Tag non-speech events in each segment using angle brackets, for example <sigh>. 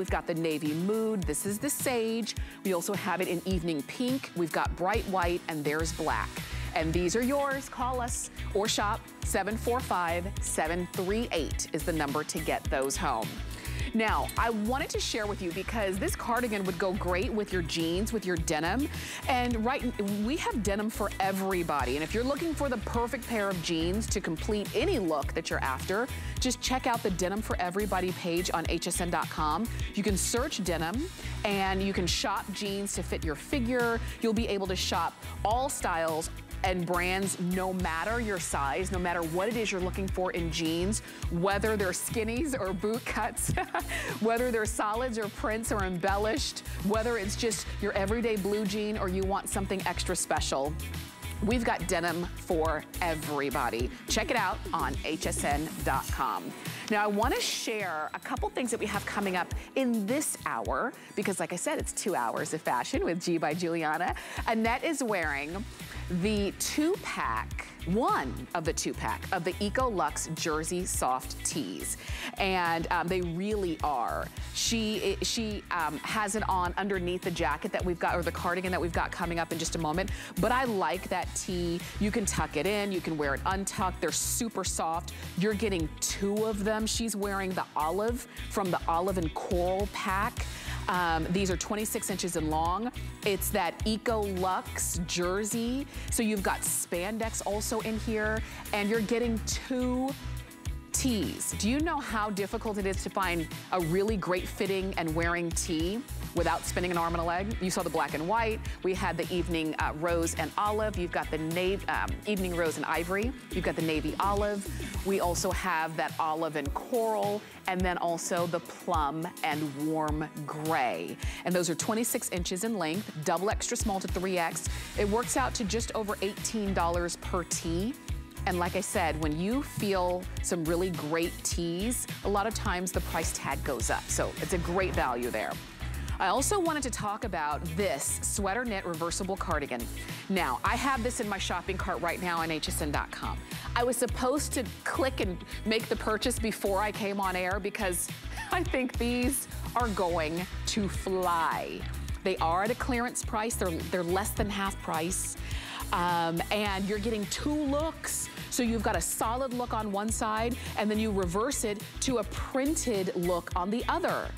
We've got the navy mood. This is the sage. We also have it in evening pink. We've got bright white and there's black. And these are yours. Call us or shop 745-738 is the number to get those home. Now, I wanted to share with you because this cardigan would go great with your jeans, with your denim. And right, we have denim for everybody. And if you're looking for the perfect pair of jeans to complete any look that you're after, just check out the Denim for Everybody page on hsn.com. You can search denim and you can shop jeans to fit your figure. You'll be able to shop all styles, and brands no matter your size, no matter what it is you're looking for in jeans, whether they're skinnies or boot cuts, <laughs> whether they're solids or prints or embellished, whether it's just your everyday blue jean or you want something extra special. We've got denim for everybody. Check it out on hsn.com. Now I wanna share a couple things that we have coming up in this hour, because like I said, it's two hours of fashion with G by Giuliana. Annette is wearing the two pack, one of the two pack of the Eco Lux Jersey Soft Tees. And um, they really are. She, she um, has it on underneath the jacket that we've got, or the cardigan that we've got coming up in just a moment. But I like that tee. You can tuck it in, you can wear it untucked. They're super soft. You're getting two of them. She's wearing the olive from the olive and coral pack. Um, these are 26 inches in long. It's that Eco Lux jersey. So you've got spandex also in here and you're getting two tees. Do you know how difficult it is to find a really great fitting and wearing tee? without spinning an arm and a leg. You saw the black and white. We had the evening uh, rose and olive. You've got the navy, um, evening rose and ivory. You've got the navy olive. We also have that olive and coral, and then also the plum and warm gray. And those are 26 inches in length, double extra small to 3X. It works out to just over $18 per tee. And like I said, when you feel some really great tees, a lot of times the price tag goes up. So it's a great value there. I also wanted to talk about this sweater knit reversible cardigan. Now, I have this in my shopping cart right now on hsn.com. I was supposed to click and make the purchase before I came on air because <laughs> I think these are going to fly. They are at a clearance price. They're, they're less than half price. Um, and you're getting two looks. So you've got a solid look on one side and then you reverse it to a printed look on the other.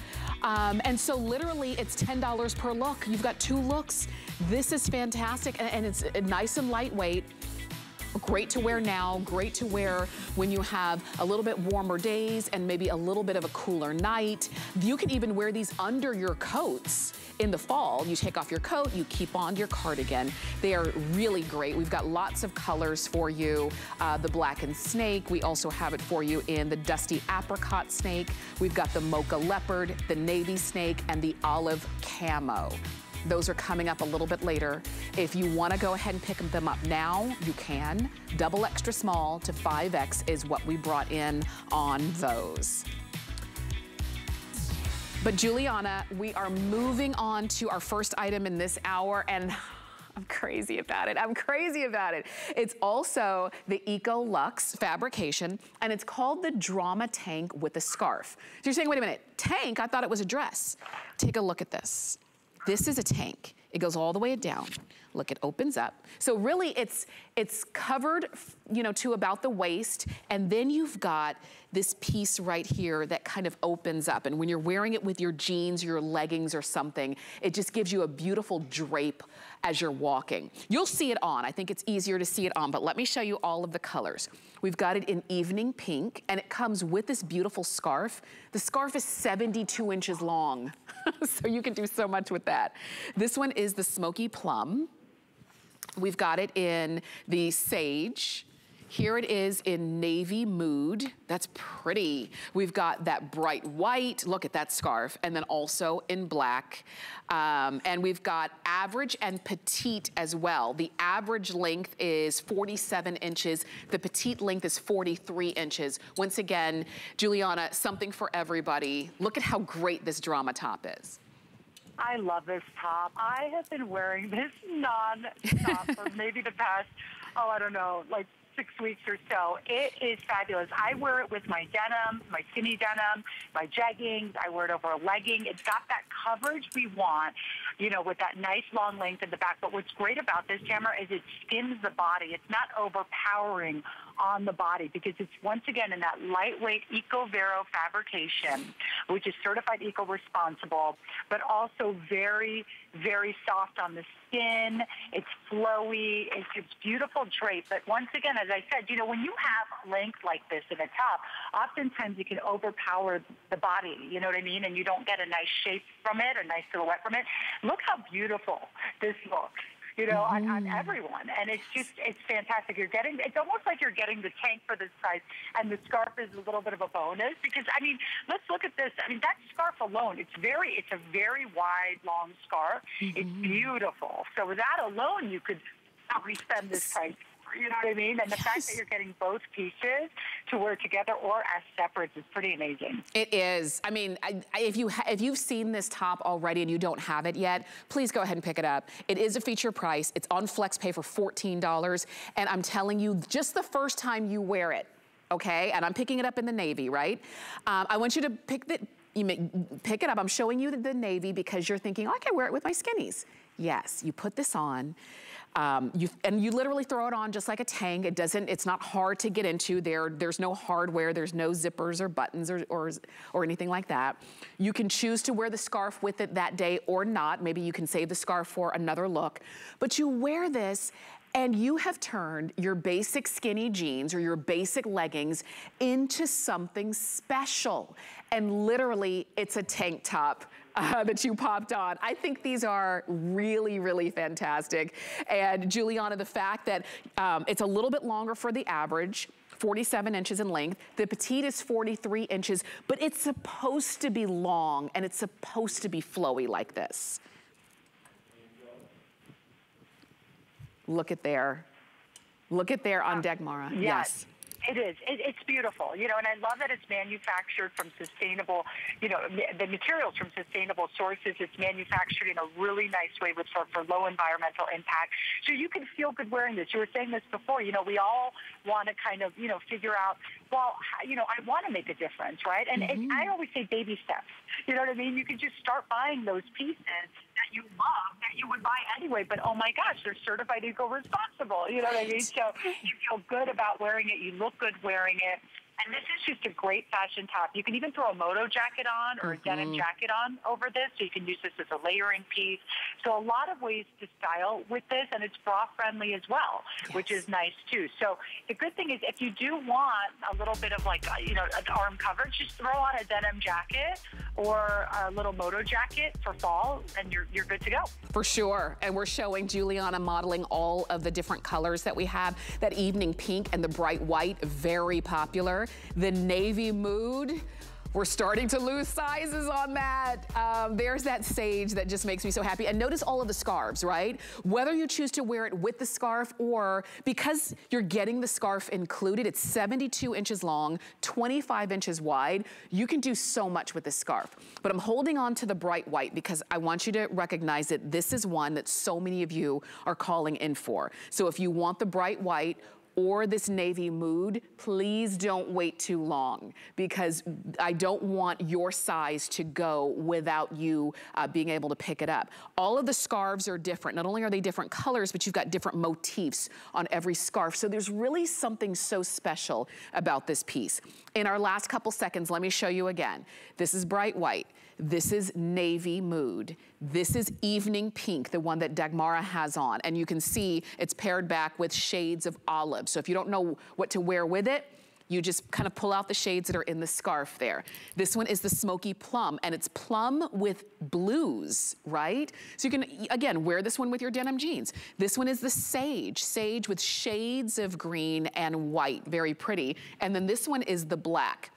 Um, and so literally it's $10 per look. You've got two looks. This is fantastic and, and it's nice and lightweight. Great to wear now, great to wear when you have a little bit warmer days and maybe a little bit of a cooler night. You can even wear these under your coats in the fall, you take off your coat, you keep on your cardigan. They are really great. We've got lots of colors for you. Uh, the black and snake, we also have it for you in the dusty apricot snake. We've got the mocha leopard, the navy snake, and the olive camo. Those are coming up a little bit later. If you wanna go ahead and pick them up now, you can. Double extra small to 5X is what we brought in on those. But Giuliana, we are moving on to our first item in this hour and <sighs> I'm crazy about it. I'm crazy about it. It's also the Eco Lux fabrication, and it's called the Drama Tank with a scarf. So you're saying, wait a minute, tank? I thought it was a dress. Take a look at this. This is a tank. It goes all the way down. Look, it opens up. So really it's, it's covered, you know, to about the waist. And then you've got this piece right here that kind of opens up. And when you're wearing it with your jeans, your leggings or something, it just gives you a beautiful drape as you're walking. You'll see it on. I think it's easier to see it on, but let me show you all of the colors. We've got it in evening pink, and it comes with this beautiful scarf. The scarf is 72 inches long, <laughs> so you can do so much with that. This one is the smoky plum. We've got it in the sage. Here it is in navy mood. That's pretty. We've got that bright white, look at that scarf, and then also in black. Um, and we've got average and petite as well. The average length is 47 inches. The petite length is 43 inches. Once again, Giuliana, something for everybody. Look at how great this drama top is. I love this top. I have been wearing this non-stop for <laughs> maybe the past, oh, I don't know, like six weeks or so. It is fabulous. I wear it with my denim, my skinny denim, my jeggings. I wear it over a legging. It's got that coverage we want, you know, with that nice long length in the back. But what's great about this, Tamara, is it skims the body. It's not overpowering on the body because it's once again in that lightweight EcoVero fabrication, which is certified eco-responsible, but also very, very soft on the skin. It's flowy. It's, it's beautiful drape. But once again, as I said, you know, when you have length like this in a top, oftentimes you can overpower the body. You know what I mean? And you don't get a nice shape from it, a nice silhouette from it. Look how beautiful this looks you know, mm-hmm. on, on mm-hmm. everyone. And it's just, it's fantastic. You're getting, it's almost like you're getting the tank for this price, and the scarf is a little bit of a bonus because, I mean, let's look at this. I mean, that scarf alone, it's very, it's a very wide, long scarf. Mm-hmm. It's beautiful. So with that alone, you could probably spend this price you know what I mean? And the yes. fact that you're getting both pieces to wear together or as separates is pretty amazing. It is. I mean, I, I, if you if you've seen this top already and you don't have it yet, please go ahead and pick it up. It is a feature price. It's on FlexPay for $14. And I'm telling you, just the first time you wear it, okay? And I'm picking it up in the navy, right? Um, I want you to pick the, you make, pick it up. I'm showing you the, the navy because you're thinking, oh, I can wear it with my skinnies. Yes, you put this on. Um, you, and you literally throw it on just like a tank. It doesn't, it's not hard to get into there. There's no hardware, there's no zippers or buttons or, or, or anything like that. You can choose to wear the scarf with it that day or not. Maybe you can save the scarf for another look. But you wear this and you have turned your basic skinny jeans or your basic leggings into something special. And literally, it's a tank top uh, that you popped on. I think these are really, really fantastic. And Giuliana, the fact that um, it's a little bit longer for the average, 47 inches in length. The petite is 43 inches, but it's supposed to be long and it's supposed to be flowy like this. Look at there. Look at there on Dagmara. Yes. yes. It is. It, it's beautiful, you know, and I love that it's manufactured from sustainable, you know, the materials from sustainable sources. It's manufactured in a really nice way with for, for low environmental impact. So you can feel good wearing this. You were saying this before, you know, we all want to kind of, you know, figure out, well, you know, I want to make a difference, right? And, mm-hmm. and I always say baby steps. You know what I mean? You can just start buying those pieces that you love that you would buy anyway, but oh my gosh, they're certified eco-responsible. You know what I mean? So you feel good about wearing it. You look good wearing it. And this is just a great fashion top. You can even throw a moto jacket on or mm-hmm. a denim jacket on over this. So you can use this as a layering piece. So a lot of ways to style with this, and it's bra friendly as well, yes. which is nice too. So the good thing is if you do want a little bit of like, uh, you know, an arm coverage, just throw on a denim jacket or a little moto jacket for fall and you're, you're good to go. For sure. And we're showing Giuliana modeling all of the different colors that we have. That evening pink and the bright white, very popular. The navy mood, we're starting to lose sizes on that. Um, there's that sage that just makes me so happy. And notice all of the scarves, right? Whether you choose to wear it with the scarf or because you're getting the scarf included, it's 72 inches long, 25 inches wide. You can do so much with this scarf. But I'm holding on to the bright white because I want you to recognize that this is one that so many of you are calling in for. So if you want the bright white, or this navy mood, please don't wait too long because I don't want your size to go without you uh, being able to pick it up. All of the scarves are different. Not only are they different colors, but you've got different motifs on every scarf. So there's really something so special about this piece. In our last couple seconds, let me show you again. This is bright white. This is navy mood. This is evening pink, the one that Dagmara has on. And you can see it's paired back with shades of olive. So if you don't know what to wear with it, you just kind of pull out the shades that are in the scarf there. This one is the smoky plum, and it's plum with blues, right? So you can, again, wear this one with your denim jeans. This one is the sage, sage with shades of green and white, very pretty. And then this one is the black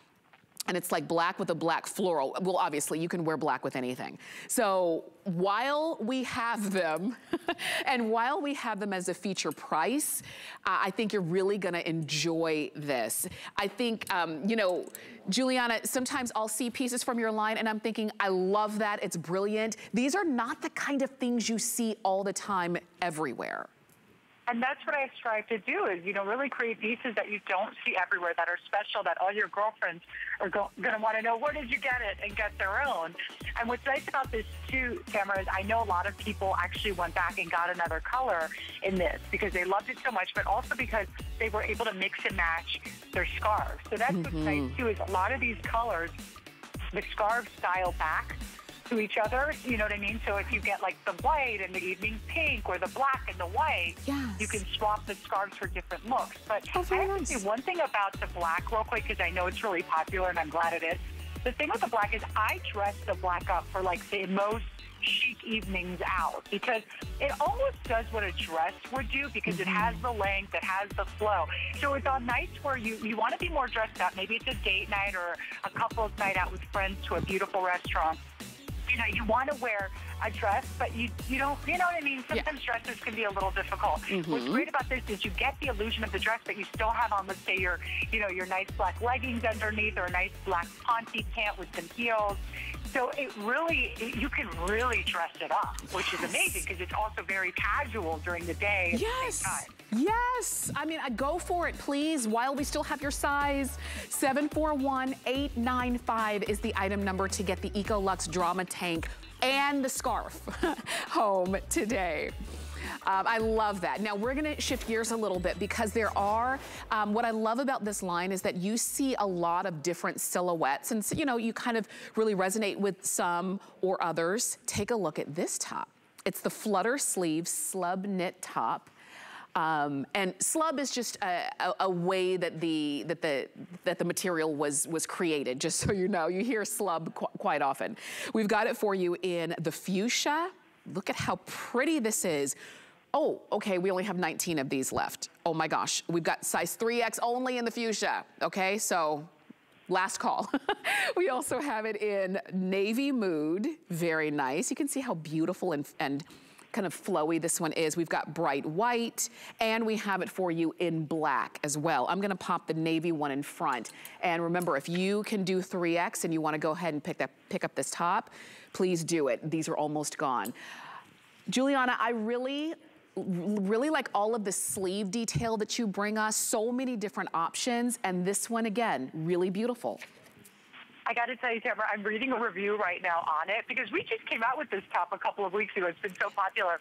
and it's like black with a black floral. Well, obviously you can wear black with anything. So while we have them, <laughs> and while we have them as a feature price, uh, I think you're really gonna enjoy this. I think, um, you know, Giuliana, sometimes I'll see pieces from your line and I'm thinking, I love that, it's brilliant. These are not the kind of things you see all the time everywhere. And that's what I strive to do is, you know, really create pieces that you don't see everywhere that are special, that all your girlfriends are go- going to want to know, where did you get it, and get their own. And what's nice about this, too, Tamara, is I know a lot of people actually went back and got another color in this because they loved it so much, but also because they were able to mix and match their scarves. So that's mm-hmm. what's nice, too, is a lot of these colors, the scarves style back to each other. You know what I mean? So if you get like the white and the evening pink or the black and the white, yes. you can swap the scarves for different looks. But oh, I have nice. to say one thing about the black real quick because I know it's really popular and I'm glad it is. The thing with the black is I dress the black up for like the most chic evenings out because it almost does what a dress would do because mm-hmm. it has the length, it has the flow. So it's on nights where you, you want to be more dressed up. Maybe it's a date night or a couple's night out with friends to a beautiful restaurant you know, you want to wear a dress, but you you don't, you know what I mean? Sometimes yeah. dresses can be a little difficult. Mm-hmm. What's great about this is you get the illusion of the dress, but you still have on, let's say, your, you know, your nice black leggings underneath or a nice black ponte pant with some heels. So it really, it, you can really dress it up, which yes. is amazing because it's also very casual during the day. Yes. The yes. I mean, I go for it, please, while we still have your size. 741895 is the item number to get the Ecolux Drama Tank and the scarf <laughs> home today. Um, I love that. Now we're gonna shift gears a little bit because there are, um, what I love about this line is that you see a lot of different silhouettes and so, you know, you kind of really resonate with some or others. Take a look at this top. It's the flutter sleeve slub knit top. Um, and slub is just a, a, a, way that the that the that the material was was created. Just so you know, you hear slub qu quite often. We've got it for you in the fuchsia. Look at how pretty this is. Oh, okay, we only have 19 of these left. Oh my gosh, we've got size 3X only in the fuchsia. Okay, so last call. <laughs> we also have it in navy mood, very nice. You can see how beautiful and, and kind of flowy this one is. We've got bright white and we have it for you in black as well. I'm gonna pop the navy one in front. And remember, if you can do 3X and you wanna go ahead and pick, that, pick up this top, please do it. These are almost gone. Giuliana, I really really like all of the sleeve detail that you bring us. So many different options. And this one, again, really beautiful. I got to tell you, Tamara, I'm reading a review right now on it because we just came out with this top a couple of weeks ago. It's been so popular.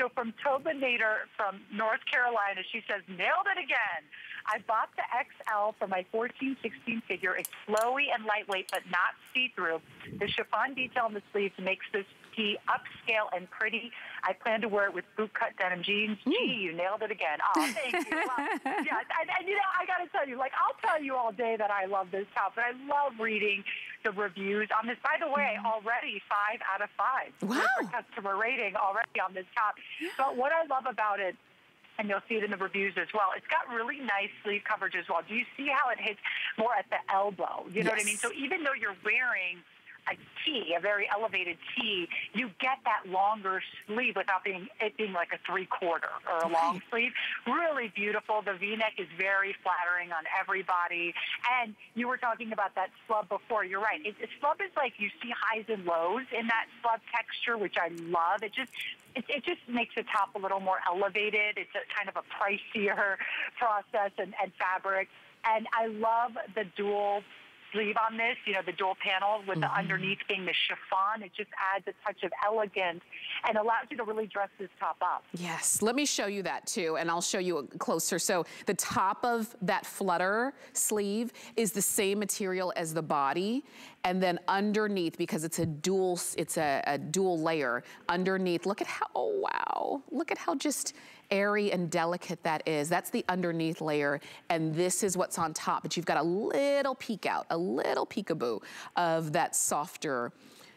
So from Tobinator from North Carolina, she says, nailed it again. I bought the XL for my 14, 16 figure. It's flowy and lightweight, but not see-through. The chiffon detail on the sleeves makes this tee upscale and pretty. I plan to wear it with bootcut denim jeans. Mm. Gee, you nailed it again. Oh, thank you. Well, <laughs> yeah, and, and, you know, I got to tell you, like, I'll tell you all day that I love this top, but I love reading the reviews on this. By the way, mm. already five out of five. Wow. Customer rating already on this top. But what I love about it and you'll see it in the reviews as well. It's got really nice sleeve coverage as well. Do you see how it hits more at the elbow? You know yes. what I mean? So even though you're wearing a tee, a very elevated tee, you get that longer sleeve without being it being like a three quarter or a long sleeve. Really beautiful. The V-neck is very flattering on everybody. And you were talking about that slub before. You're right. It, it, slub is like you see highs and lows in that slub texture, which I love. It just it, it just makes the top a little more elevated. It's a kind of a pricier <laughs> process and, and fabric. And I love the dual sleeve on this, you know, the dual panel with mm-hmm. the underneath being the chiffon. It just adds a touch of elegance and allows you to really dress this top up. Yes, let me show you that too, and I'll show you a closer. So the top of that flutter sleeve is the same material as the body, and then underneath, because it's a dual, it's a, a dual layer, underneath, look at how, oh wow, look at how just, airy and delicate that is. That's the underneath layer, and this is what's on top. But you've got a little peek out, a little peekaboo of that softer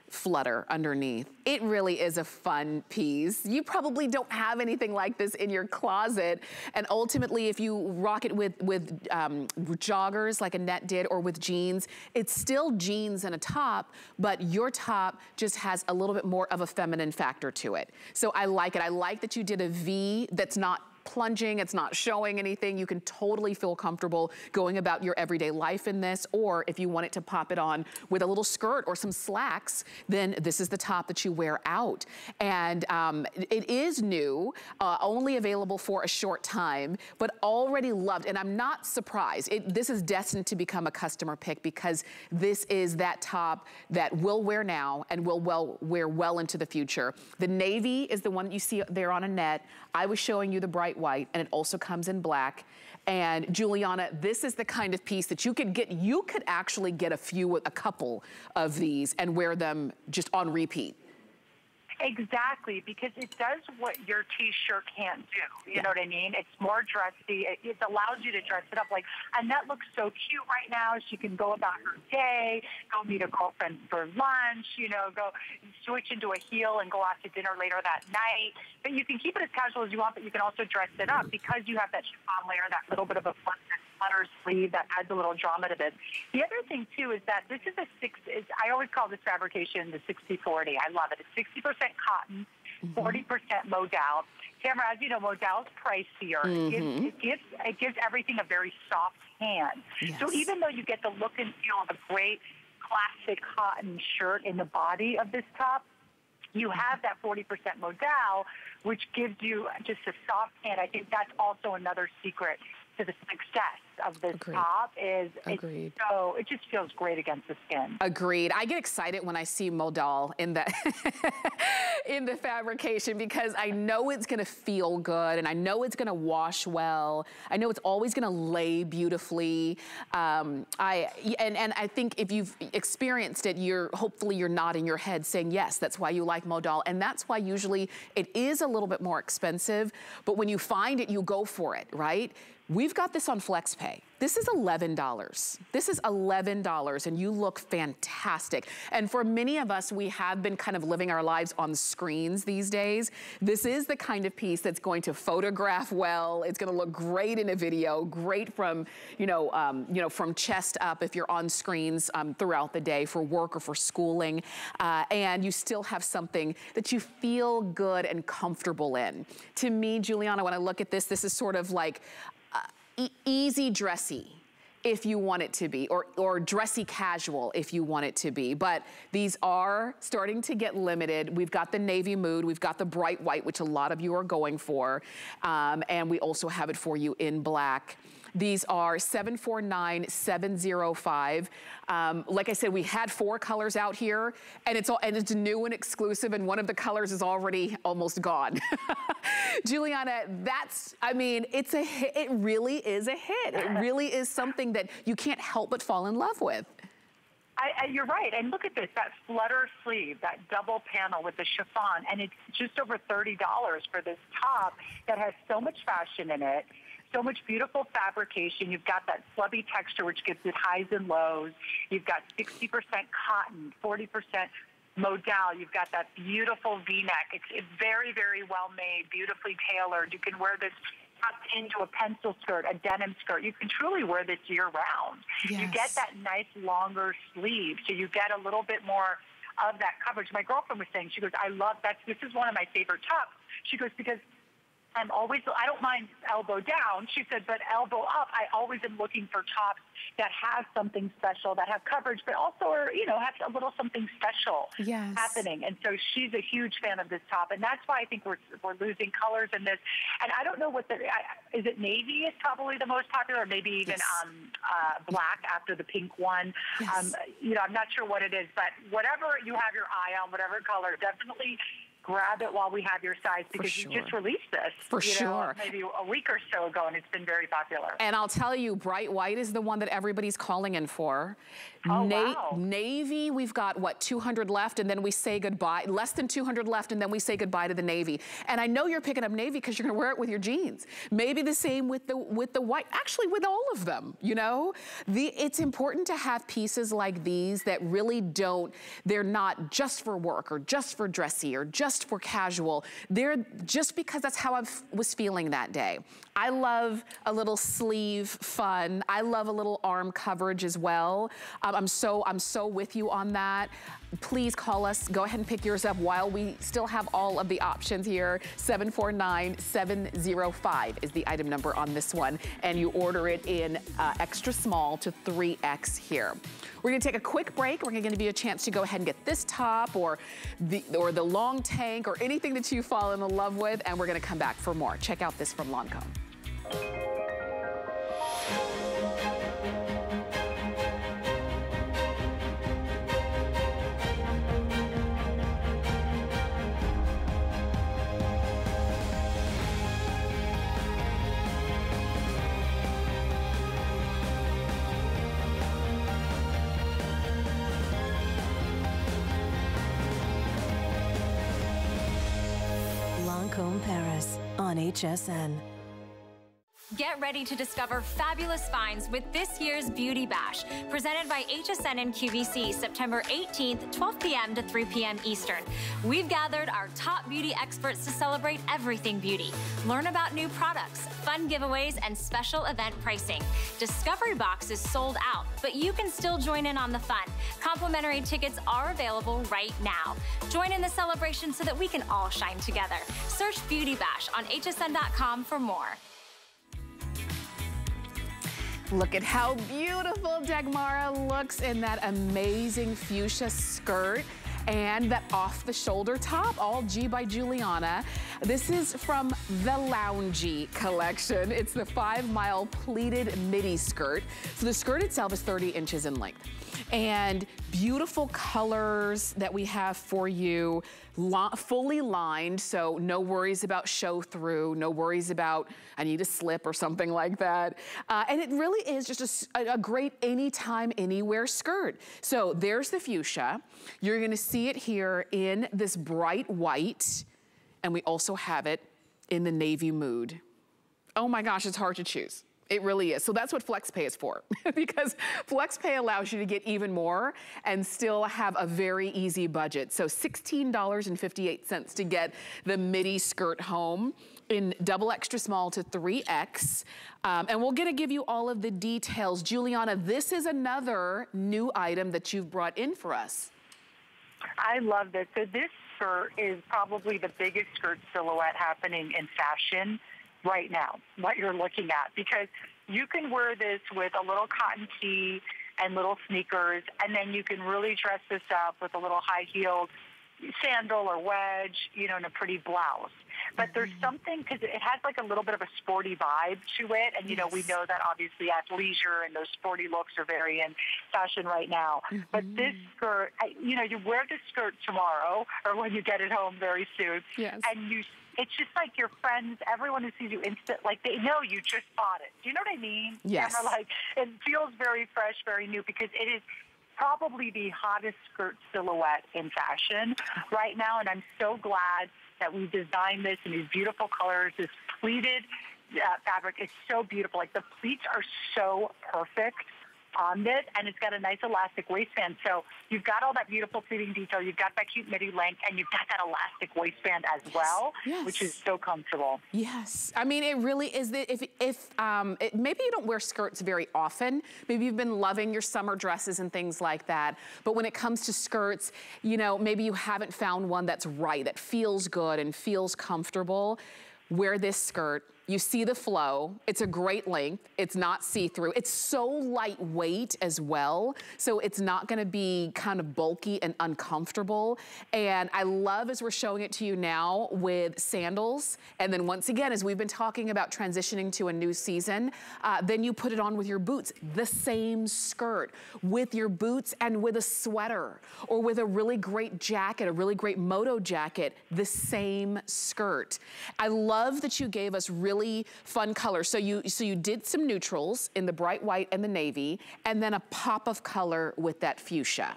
flutter underneath. It really is a fun piece. You probably don't have anything like this in your closet. And ultimately, if you rock it with, with um, joggers like Annette did or with jeans, it's still jeans and a top, but your top just has a little bit more of a feminine factor to it. So I like it. I like that you did a V that's not plunging, it's not showing anything. You can totally feel comfortable going about your everyday life in this, or if you want it to pop it on with a little skirt or some slacks, then this is the top that you wear out. And um, it is new, uh, only available for a short time, but already loved. And I'm not surprised. It, this is destined to become a customer pick because this is that top that will wear now and will well wear well into the future. The navy is the one you see there on Annette. I was showing you the bright white and it also comes in black. And Giuliana, this is the kind of piece that you could get, you could actually get a few, a couple of these and wear them just on repeat. Exactly, because it does what your t-shirt can't do. You yeah. know what I mean? It's more dressy. It, it allows you to dress it up. Like Annette looks so cute right now. She can go about her day, go meet a girlfriend for lunch, you know, go switch into a heel and go out to dinner later that night. But you can keep it as casual as you want, but you can also dress it up because you have that chiffon layer, that little bit of a fun flutter sleeve that adds a little drama to this. The other thing too is that this is a six. Is, I always call this fabrication the 60-40. I love it. It's 60% cotton, 40% mm-hmm. modal. Tamara, as you know, modal's pricier. Mm-hmm. It, gives, it, gives, it gives everything a very soft hand. Yes. So even though you get the look and feel of a great classic cotton shirt in the body of this top, you have that 40% modal, which gives you just a soft hand. I think that's also another secret to the success of this Agreed. top is Agreed. so it just feels great against the skin. Agreed. I get excited when I see modal in the <laughs> in the fabrication because I know it's gonna feel good and I know it's gonna wash well. I know it's always gonna lay beautifully. Um, I and and I think if you've experienced it, you're hopefully you're nodding your head saying yes. That's why you like modal, and that's why usually it is a little bit more expensive. But when you find it, you go for it, right? We've got this on FlexPay. This is $11. This is $11 and you look fantastic. And for many of us, we have been kind of living our lives on screens these days. This is the kind of piece that's going to photograph well. It's gonna look great in a video, great from, you know, um, you know, from chest up if you're on screens um, throughout the day for work or for schooling. Uh, and you still have something that you feel good and comfortable in. To me, Giuliana, when I look at this, this is sort of like e easy dressy if you want it to be, or, or dressy casual if you want it to be. But these are starting to get limited. We've got the navy mood, we've got the bright white, which a lot of you are going for, um, and we also have it for you in black. These are 749705. Um, like I said, we had four colors out here and it's all and it's new and exclusive and one of the colors is already almost gone. <laughs> Giuliana, that's, I mean, it's a hit. It really is a hit. It <laughs> really is something that you can't help but fall in love with. I, I, you're right. And look at this, that flutter sleeve, that double panel with the chiffon, and it's just over $30 for this top that has so much fashion in it so much beautiful fabrication. You've got that slubby texture, which gives it highs and lows. You've got 60% cotton, 40% modal. You've got that beautiful V-neck. It's, it's very, very well made, beautifully tailored. You can wear this tucked into a pencil skirt, a denim skirt. You can truly wear this year round. Yes. You get that nice longer sleeve, so you get a little bit more of that coverage. My girlfriend was saying, she goes, I love that. This is one of my favorite tops. She goes, because I'm always, I don't mind elbow down, she said, but elbow up, I always am looking for tops that have something special, that have coverage, but also are, you know, have a little something special yes. happening. And so she's a huge fan of this top. And that's why I think we're, we're losing colors in this. And I don't know what the, I, is it navy is probably the most popular, or maybe even yes. um, uh, black after the pink one. Yes. Um, you know, I'm not sure what it is, but whatever you have your eye on, whatever color, definitely grab it while we have your size because sure. you just released this. For sure. Know, maybe a week or so ago and it's been very popular. And I'll tell you, bright white is the one that everybody's calling in for. Oh, Na wow. Navy, we've got, what, 200 left, and then we say goodbye. Less than 200 left, and then we say goodbye to the Navy. And I know you're picking up Navy because you're going to wear it with your jeans. Maybe the same with the, with the white. Actually, with all of them, you know? The, it's important to have pieces like these that really don't, they're not just for work or just for dressy or just for casual. They're just because that's how I was feeling that day. I love a little sleeve fun. I love a little arm coverage as well. Um, I'm so, I'm so with you on that. Please call us. Go ahead and pick yours up while we still have all of the options here. 749705 is the item number on this one. And you order it in uh, extra small to 3X here. We're gonna take a quick break. We're gonna give you a chance to go ahead and get this top or the, or the long tank or anything that you fall in love with. And we're gonna come back for more. Check out this from Lancome. HSN. Get ready to discover fabulous finds with this year's Beauty Bash, presented by HSN and QVC, September 18th, 12 p.m. to 3 p.m. Eastern. We've gathered our top beauty experts to celebrate everything beauty. Learn about new products, fun giveaways, and special event pricing. Discovery Box is sold out, but you can still join in on the fun. Complimentary tickets are available right now. Join in the celebration so that we can all shine together. Search Beauty Bash on hsn.com for more. Look at how beautiful Dagmara looks in that amazing fuchsia skirt and that off the shoulder top, all G by Giuliana. This is from the Loungy collection. It's the five mile pleated midi skirt. So the skirt itself is 30 inches in length and beautiful colors that we have for you, fully lined, so no worries about show through, no worries about I need a slip or something like that. Uh, and it really is just a, a great anytime, anywhere skirt. So there's the fuchsia. You're gonna see it here in this bright white, and we also have it in the navy mood. Oh my gosh, it's hard to choose. It really is. So that's what FlexPay is for <laughs> because FlexPay allows you to get even more and still have a very easy budget. So $16.58 to get the midi skirt home in double extra small to 3X. Um, and we're gonna give you all of the details. Giuliana, this is another new item that you've brought in for us. I love this. So this skirt is probably the biggest skirt silhouette happening in fashion right now, what you're looking at, because you can wear this with a little cotton tee and little sneakers, and then you can really dress this up with a little high heeled sandal or wedge, you know, and a pretty blouse. But mm-hmm. there's something because it has like a little bit of a sporty vibe to it, and you know we know that obviously athleisure and those sporty looks are very in fashion right now. Mm-hmm. But this skirt, you know, you wear this skirt tomorrow or when you get it home very soon, yes. and you it's just like your friends, everyone who sees you instant, like they know you just bought it. Do you know what I mean? Yes. And like it feels very fresh, very new because it is probably the hottest skirt silhouette in fashion right now. And I'm so glad that we designed this in these beautiful colors, this pleated uh, fabric. It's so beautiful. Like the pleats are so perfect on this, and it's got a nice elastic waistband. So you've got all that beautiful pleating detail, you've got that cute midi length, and you've got that elastic waistband as well, yes. which is so comfortable. Yes, I mean, it really is, the, if, if um, it, maybe you don't wear skirts very often, maybe you've been loving your summer dresses and things like that, but when it comes to skirts, you know, maybe you haven't found one that's right, that feels good and feels comfortable, wear this skirt, you see the flow. It's a great length. It's not see-through. It's so lightweight as well. So it's not gonna be kind of bulky and uncomfortable. And I love as we're showing it to you now with sandals. And then once again, as we've been talking about transitioning to a new season, uh, then you put it on with your boots. The same skirt with your boots and with a sweater or with a really great jacket, a really great moto jacket, the same skirt. I love that you gave us really really fun color. So you, so you did some neutrals in the bright white and the navy, and then a pop of color with that fuchsia.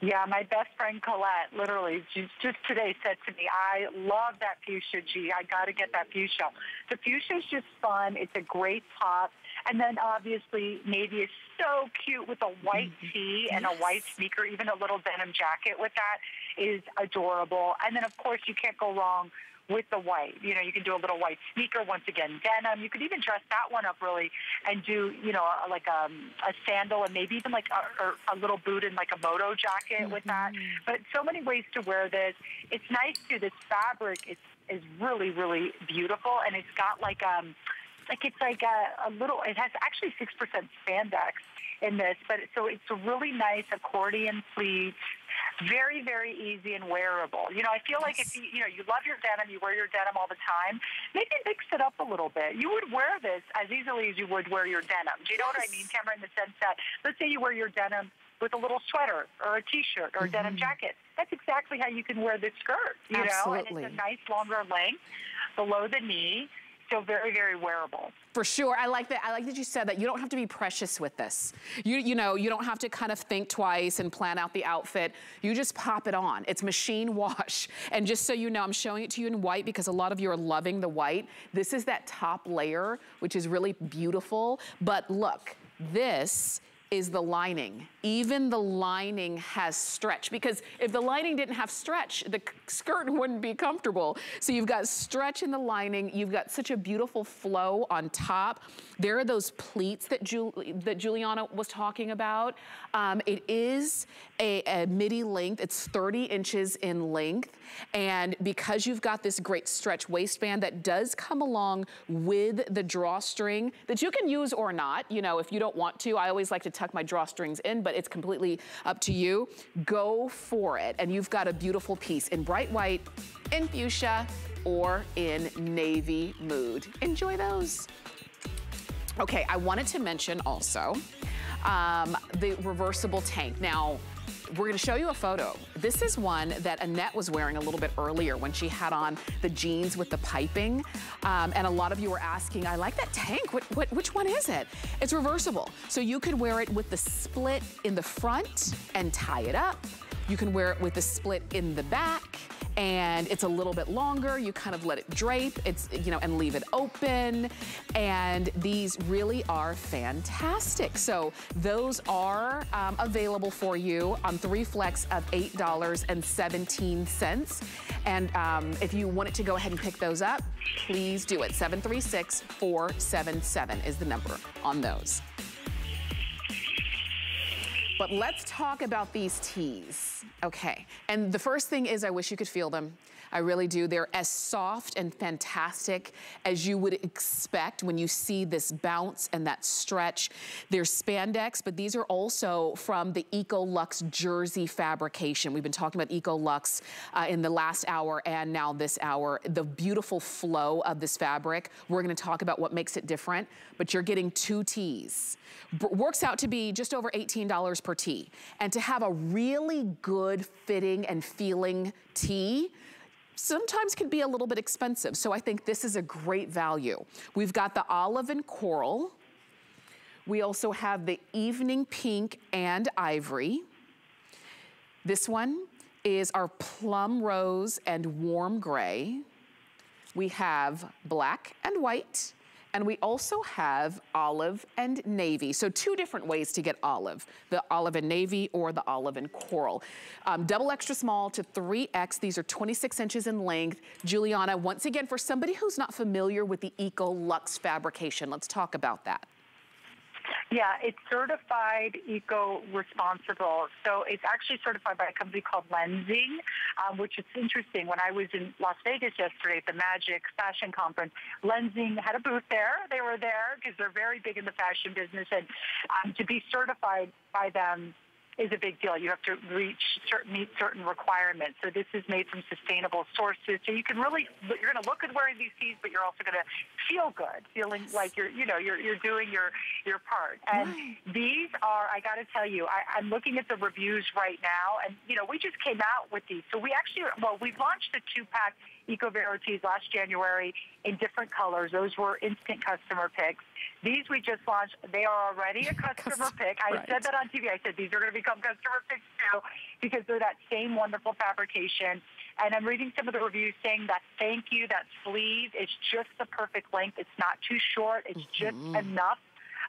Yeah, my best friend Colette literally just today said to me, I love that fuchsia, G. I got to get that fuchsia. The fuchsia is just fun. It's a great pop. And then obviously navy is so cute with a white mm-hmm. tee and yes. a white sneaker, even a little denim jacket with that is adorable. And then of course you can't go wrong with the white. You know, you can do a little white sneaker, once again, denim. You could even dress that one up really and do, you know, a, like a, um, a sandal and maybe even like a, a little boot and like a moto jacket mm-hmm. with that. Mm-hmm. But so many ways to wear this. It's nice too. This fabric is, is really, really beautiful and it's got like, um, like it's like a, a little, it has actually 6% spandex in this, but so it's a really nice accordion pleat very, very easy and wearable. You know, I feel like if you, you know, you love your denim, you wear your denim all the time, maybe mix it up a little bit. You would wear this as easily as you would wear your denim. Do you know what I mean, Tamara, in the sense that, let's say you wear your denim with a little sweater or a t-shirt or a mm-hmm. denim jacket. That's exactly how you can wear this skirt, you Absolutely. know, and it's a nice longer length below the knee still very, very wearable. For sure. I like that. I like that you said that you don't have to be precious with this. You, you know, you don't have to kind of think twice and plan out the outfit. You just pop it on. It's machine <laughs> wash. And just so you know, I'm showing it to you in white because a lot of you are loving the white. This is that top layer, which is really beautiful. But look, this is the lining. Even the lining has stretch because if the lining didn't have stretch, the skirt wouldn't be comfortable. So you've got stretch in the lining. You've got such a beautiful flow on top. There are those pleats that, that Giuliana was talking about. Um, it is a, a midi length. It's 30 inches in length. And because you've got this great stretch waistband that does come along with the drawstring that you can use or not, you know, if you don't want to, I always like to tuck my drawstrings in, but it's completely up to you. Go for it. And you've got a beautiful piece in bright white, in fuchsia, or in navy mood. Enjoy those. Okay, I wanted to mention also um, the reversible tank. Now, we're gonna show you a photo. This is one that Annette was wearing a little bit earlier when she had on the jeans with the piping. Um, and a lot of you were asking, I like that tank, what, what, which one is it? It's reversible. So you could wear it with the split in the front and tie it up. You can wear it with the split in the back and it's a little bit longer. You kind of let it drape, it's, you know, and leave it open. And these really are fantastic. So those are um, available for you on three flex of $8.17. And um, if you wanted to go ahead and pick those up, please do it. 736-477 is the number on those. But let's talk about these tees, okay? And the first thing is I wish you could feel them. I really do. They're as soft and fantastic as you would expect when you see this bounce and that stretch. They're spandex, but these are also from the Ecolux jersey fabrication. We've been talking about Ecolux uh, in the last hour and now this hour. The beautiful flow of this fabric. We're gonna talk about what makes it different, but you're getting two tees. B works out to be just over $18 per tee. And to have a really good fitting and feeling tee, sometimes can be a little bit expensive. So I think this is a great value. We've got the olive and coral. We also have the evening pink and ivory. This one is our plum rose and warm gray. We have black and white. And we also have olive and navy. So two different ways to get olive, the olive and navy or the olive and coral. Um, double extra small to 3X. These are 26 inches in length. Giuliana, once again, for somebody who's not familiar with the Ecolux fabrication, let's talk about that. Yeah, it's certified eco-responsible. So it's actually certified by a company called Lenzing, um, which is interesting. When I was in Las Vegas yesterday at the Magic Fashion Conference, Lenzing had a booth there. They were there because they're very big in the fashion business. And um, to be certified by them is a big deal. You have to reach certain, meet certain requirements. So this is made from sustainable sources. So you can really, you're going to look good wearing these tees, but you're also going to feel good, feeling like you're, you know, you're, you're doing your, your part. And right. these are, I got to tell you, I, I'm looking at the reviews right now, and you know, we just came out with these. So we actually, well, we launched the two-pack Eco tees last January in different colors. Those were instant customer picks. These we just launched. They are already a <laughs> customer pick. I right. said that on TV. I said these are going to become customer picks too because they're that same wonderful fabrication. And I'm reading some of the reviews saying that thank you, that sleeve is just the perfect length. It's not too short. It's mm-hmm. just enough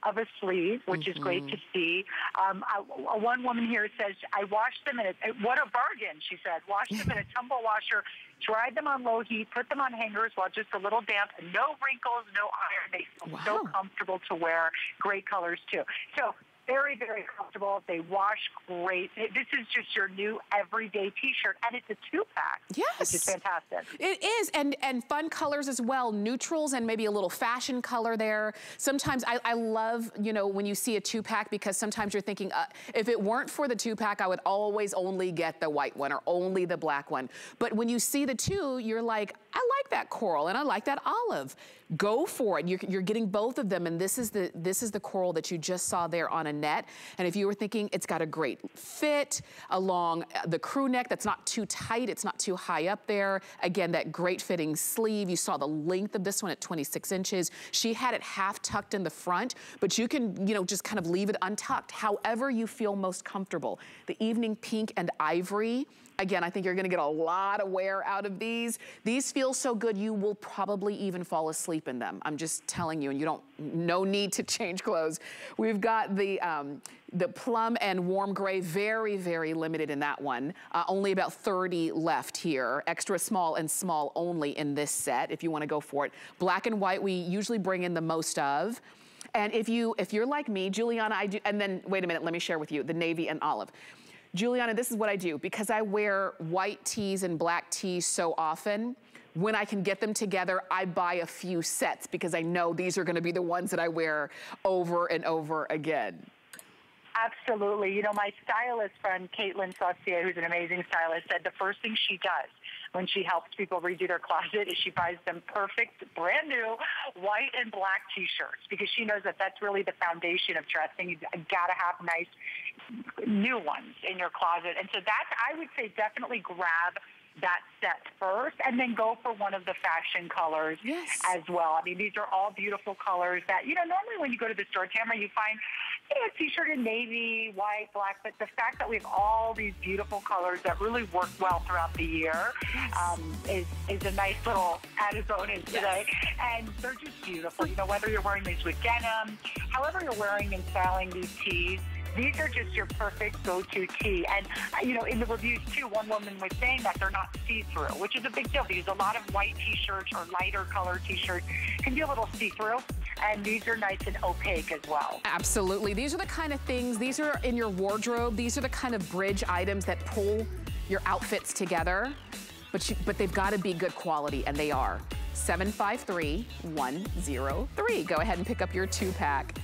of a sleeve, which mm-hmm. is great mm-hmm. to see. Um, I, one woman here says, I washed them in a, what a bargain, she said. Washed them in a <laughs> tumble washer, dried them on low heat, put them on hangers while just a little damp, no wrinkles, no iron. They feel wow. so comfortable to wear. Great colors too. So very, very comfortable. They wash great. This is just your new everyday t-shirt, and it's a two-pack. Yes. Which is fantastic. It is, and, and fun colors as well. Neutrals and maybe a little fashion color there. Sometimes I, I love, you know, when you see a two-pack because sometimes you're thinking, uh, if it weren't for the two-pack, I would always only get the white one or only the black one. But when you see the two, you're like, I like that coral and I like that olive. Go for it. You're, you're getting both of them, and this is the this is the coral that you just saw there on Annette. And if you were thinking it's got a great fit along uh, the crew neck, that's not too tight, it's not too high up there. Again, that great fitting sleeve. You saw the length of this one at 26 inches. She had it half tucked in the front, but you can, you know, just kind of leave it untucked, however you feel most comfortable. The evening pink and ivory, Again, I think you're gonna get a lot of wear out of these. These feel so good, you will probably even fall asleep in them. I'm just telling you, and you don't, no need to <laughs> change clothes. We've got the, um, the plum and warm gray, very, very limited in that one. Uh, only about 30 left here. Extra small and small only in this set, if you wanna go for it. Black and white, we usually bring in the most of. And if you if you're like me, Giuliana, I do, and then wait a minute, let me share with you the navy and olive. Giuliana, this is what I do. Because I wear white tees and black tees so often, when I can get them together, I buy a few sets because I know these are gonna be the ones that I wear over and over again. Absolutely. You know, my stylist friend, Caitlin Saucier, who's an amazing stylist, said the first thing she does when she helps people redo their closet is she buys them perfect, brand new white and black t-shirts because she knows that that's really the foundation of dressing. You've got to have nice new ones in your closet. And so that's, I would say, definitely grab that set first and then go for one of the fashion colors yes. as well. I mean, these are all beautiful colors that, you know, normally when you go to the store, Tamara, you find you know, a t-shirt in navy, white, black, but the fact that we have all these beautiful colors that really work well throughout the year yes. um, is, is a nice little added bonus yes. today. And they're just beautiful. You know, whether you're wearing these with denim, however you're wearing and styling these tees, these are just your perfect go-to tee. And, uh, you know, in the reviews, too, one woman was saying that they're not see-through, which is a big deal because a lot of white T-shirts or lighter color T-shirts can be a little see-through and these are nice and opaque as well. Absolutely. These are the kind of things, these are in your wardrobe. These are the kind of bridge items that pull your outfits together, but, you, but they've got to be good quality, and they are. 753-103. Go ahead and pick up your two-pack.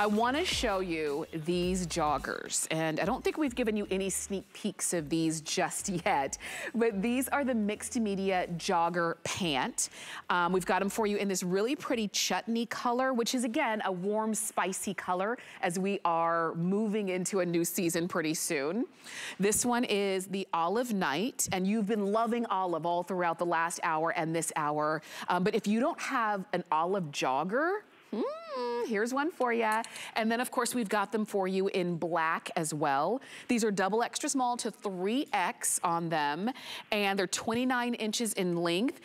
I wanna show you these joggers, and I don't think we've given you any sneak peeks of these just <laughs> yet, but these are the mixed media jogger pant. Um, we've got them for you in this really pretty chutney color, which is again, a warm, spicy color as we are moving into a new season pretty soon. This one is the Olive Night, and you've been loving olive all throughout the last hour and this hour. Um, but if you don't have an olive jogger, Mm, here's one for you. And then of course we've got them for you in black as well. These are double extra small to 3X on them and they're 29 inches in length.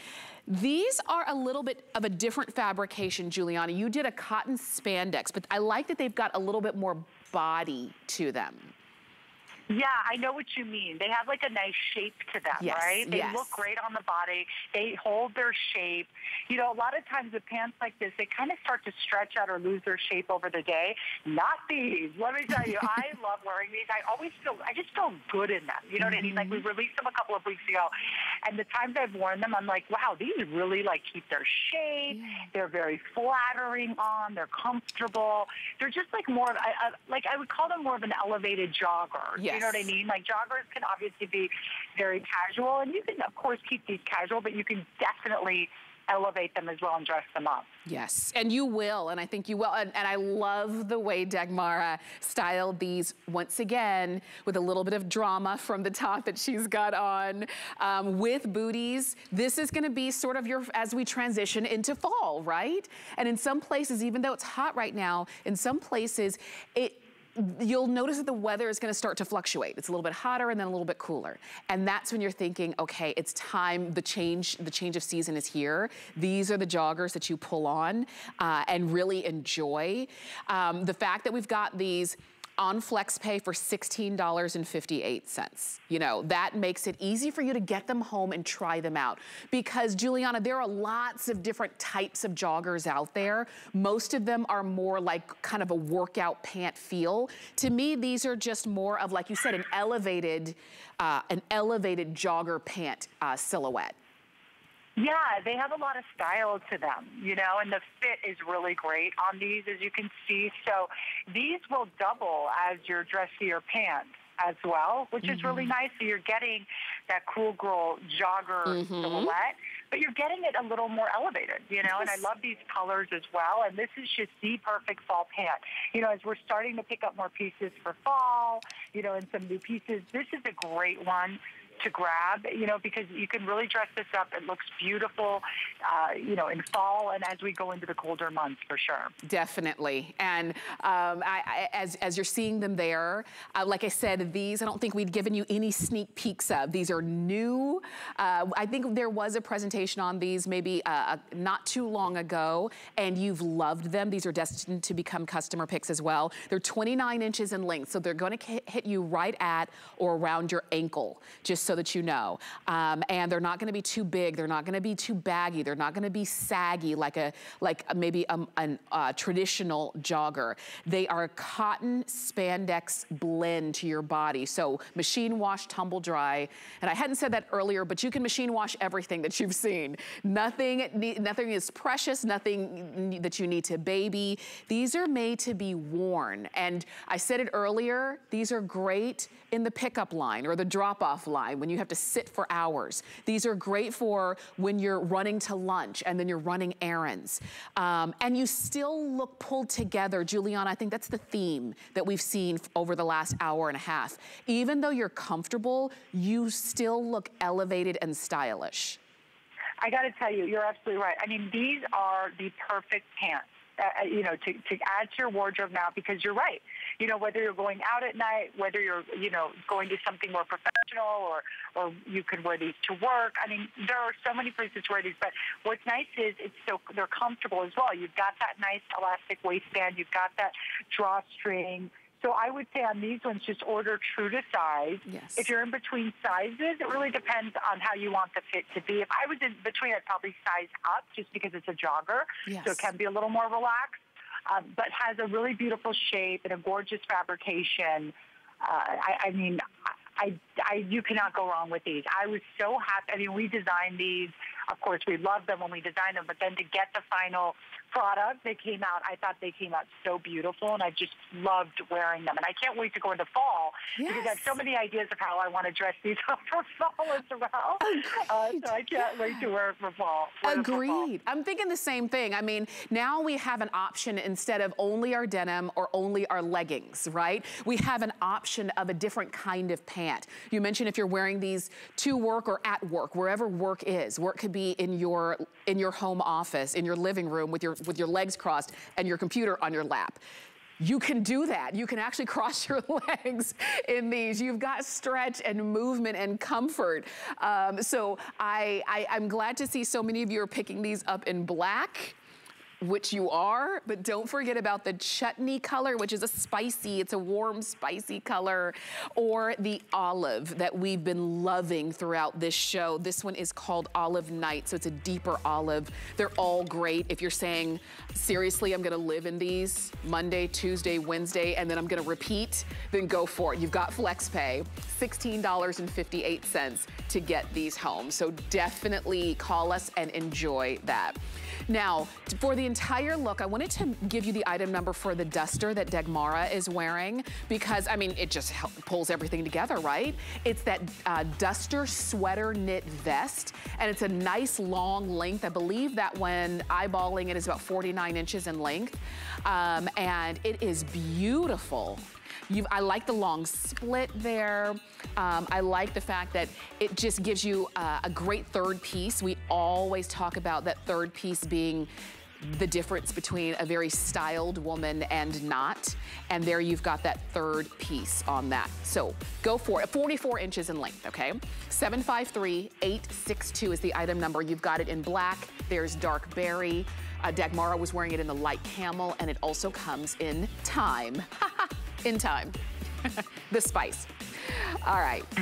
These are a little bit of a different fabrication, Giuliana. You did a cotton spandex, but I like that they've got a little bit more body to them. Yeah, I know what you mean. They have like a nice shape to them, yes, right? They yes. look great on the body. They hold their shape. You know, a lot of times with pants like this, they kind of start to stretch out or lose their shape over the day. Not these. Let me tell you, I <laughs> love wearing these. I always feel, I just feel good in them. You know what mm-hmm. I mean? Like we mm-hmm. released them a couple of weeks ago, and the times I've worn them, I'm like, wow, these really like keep their shape. Yeah. They're very flattering on. They're comfortable. They're just like more, of, I, I, like I would call them more of an elevated jogger. Yes. You know what I mean? Like joggers can obviously be very casual, and you can of course keep these casual, but you can definitely elevate them as well and dress them up. Yes, and you will, and I think you will. And, and, I love the way Dagmara styled these once again with a little bit of drama from the top that she's got on um, with booties. This is gonna be sort of your, as we transition into fall, right? And in some places, even though it's hot right now, in some places, it you'll notice that the weather is gonna start to fluctuate. It's a little bit hotter and then a little bit cooler. And that's when you're thinking, okay, it's time, the change, the change of season is here. These are the joggers that you pull on uh, and really enjoy. Um, the fact that we've got these on FlexPay for $16.58. You know, that makes it easy for you to get them home and try them out. Because, Giuliana, there are lots of different types of joggers out there. Most of them are more like kind of a workout pant feel. To me, these are just more of, like you said, an elevated, uh, an elevated jogger pant uh, silhouette. Yeah, they have a lot of style to them, you know, and the fit is really great on these, as you can see. So these will double as your dressier pants as well, which mm-hmm. is really mm-hmm. nice. So you're getting that cool girl jogger mm-hmm. silhouette, but you're getting it a little more elevated, you know, yes. and I love these colors as well. And this is just the perfect fall pant. You know, as we're starting to pick up more pieces for fall, you know, and some new pieces, this is a great one to grab, you know, because you can really dress this up. It looks beautiful, uh, you know, in fall and as we go into the colder months for sure. Definitely. And um, I, I, as, as you're seeing them there, uh, like I said, these, I don't think we'd given you any sneak peeks of. These are new. Uh, I think there was a presentation on these maybe uh, uh, not too long ago, and you've loved them. These are destined to become customer picks as well. They're 29 inches in length, so they're gonna hit you right at or around your ankle, just so that you know. Um, and they're not gonna be too big. They're not gonna be too baggy. They're not gonna be saggy like a like maybe a, a uh, traditional jogger. They are a cotton spandex blend to your body. So machine wash, tumble dry. And I hadn't said that earlier, but you can machine wash everything that you've seen. Nothing, nothing is precious, nothing that you need to baby. These are made to be worn. And I said it earlier, these are great in the pickup line or the drop-off line when you have to sit for hours. These are great for when you're running to lunch and then you're running errands. Um, and you still look pulled together. Giuliana, I think that's the theme that we've seen over the last hour and a half. Even though you're comfortable, you still look elevated and stylish. I got to tell you, you're absolutely right. I mean, these are the perfect pants uh, you know, to, to add to your wardrobe now because you're right. You know, whether you're going out at night, whether you're, you know, going to something more professional or, or you can wear these to work. I mean, there are so many places to wear these, but what's nice is it's so, they're comfortable as well. You've got that nice elastic waistband. You've got that drawstring. So I would say on these ones, just order true to size. Yes. If you're in between sizes, it really depends on how you want the fit to be. If I was in between, I'd probably size up just because it's a jogger. Yes. So it can be a little more relaxed, um, but has a really beautiful shape and a gorgeous fabrication. Uh, I, I mean, I, I, you cannot go wrong with these. I was so happy. I mean, we designed these. Of course, we loved them when we designed them, but then to get the final product. They came out, I thought they came out so beautiful, and I just loved wearing them. And I can't wait to go into fall yes. because I have so many ideas of how I want to dress these <laughs> up for fall as well. Uh, so I can't wait to wear it for fall. Agreed. For fall. I'm thinking the same thing. I mean, now we have an option instead of only our denim or only our leggings, right? We have an option of a different kind of pant. You mentioned if you're wearing these to work or at work, wherever work is. Work could be in your in your home office, in your living room with your with your legs crossed and your computer on your lap you can do that. You can actually <laughs> cross your legs in these. You've got stretch and movement and comfort. Um, so I, I, I'm glad to see so many of you are picking these up in black which you are, but don't forget about the chutney color, which is a spicy, it's a warm, spicy color, or the olive that we've been loving throughout this show. This one is called Olive Night, so it's a deeper olive. They're all great. If you're saying, seriously, I'm gonna live in these Monday, Tuesday, Wednesday, and then I'm gonna repeat, then go for it. You've got FlexPay, $16.58 to get these home. So definitely call us and enjoy that. Now, for the entire look, I wanted to give you the item number for the duster that Dagmara is wearing because, I mean, it just pulls everything together, right? It's that uh, duster sweater knit vest, and it's a nice long length. I believe that when eyeballing it is about 49 inches in length, um, and it is beautiful. You've, I like the long split there. Um, I like the fact that it just gives you uh, a great third piece. We always talk about that third piece being the difference between a very styled woman and not. And there you've got that third piece on that. So go for it, 44 inches in length, okay? 753-862 is the item number. You've got it in black, there's dark berry. Uh, Dagmara was wearing it in the light camel, and it also comes in time. <laughs> in time. <laughs> the spice. All right. <laughs>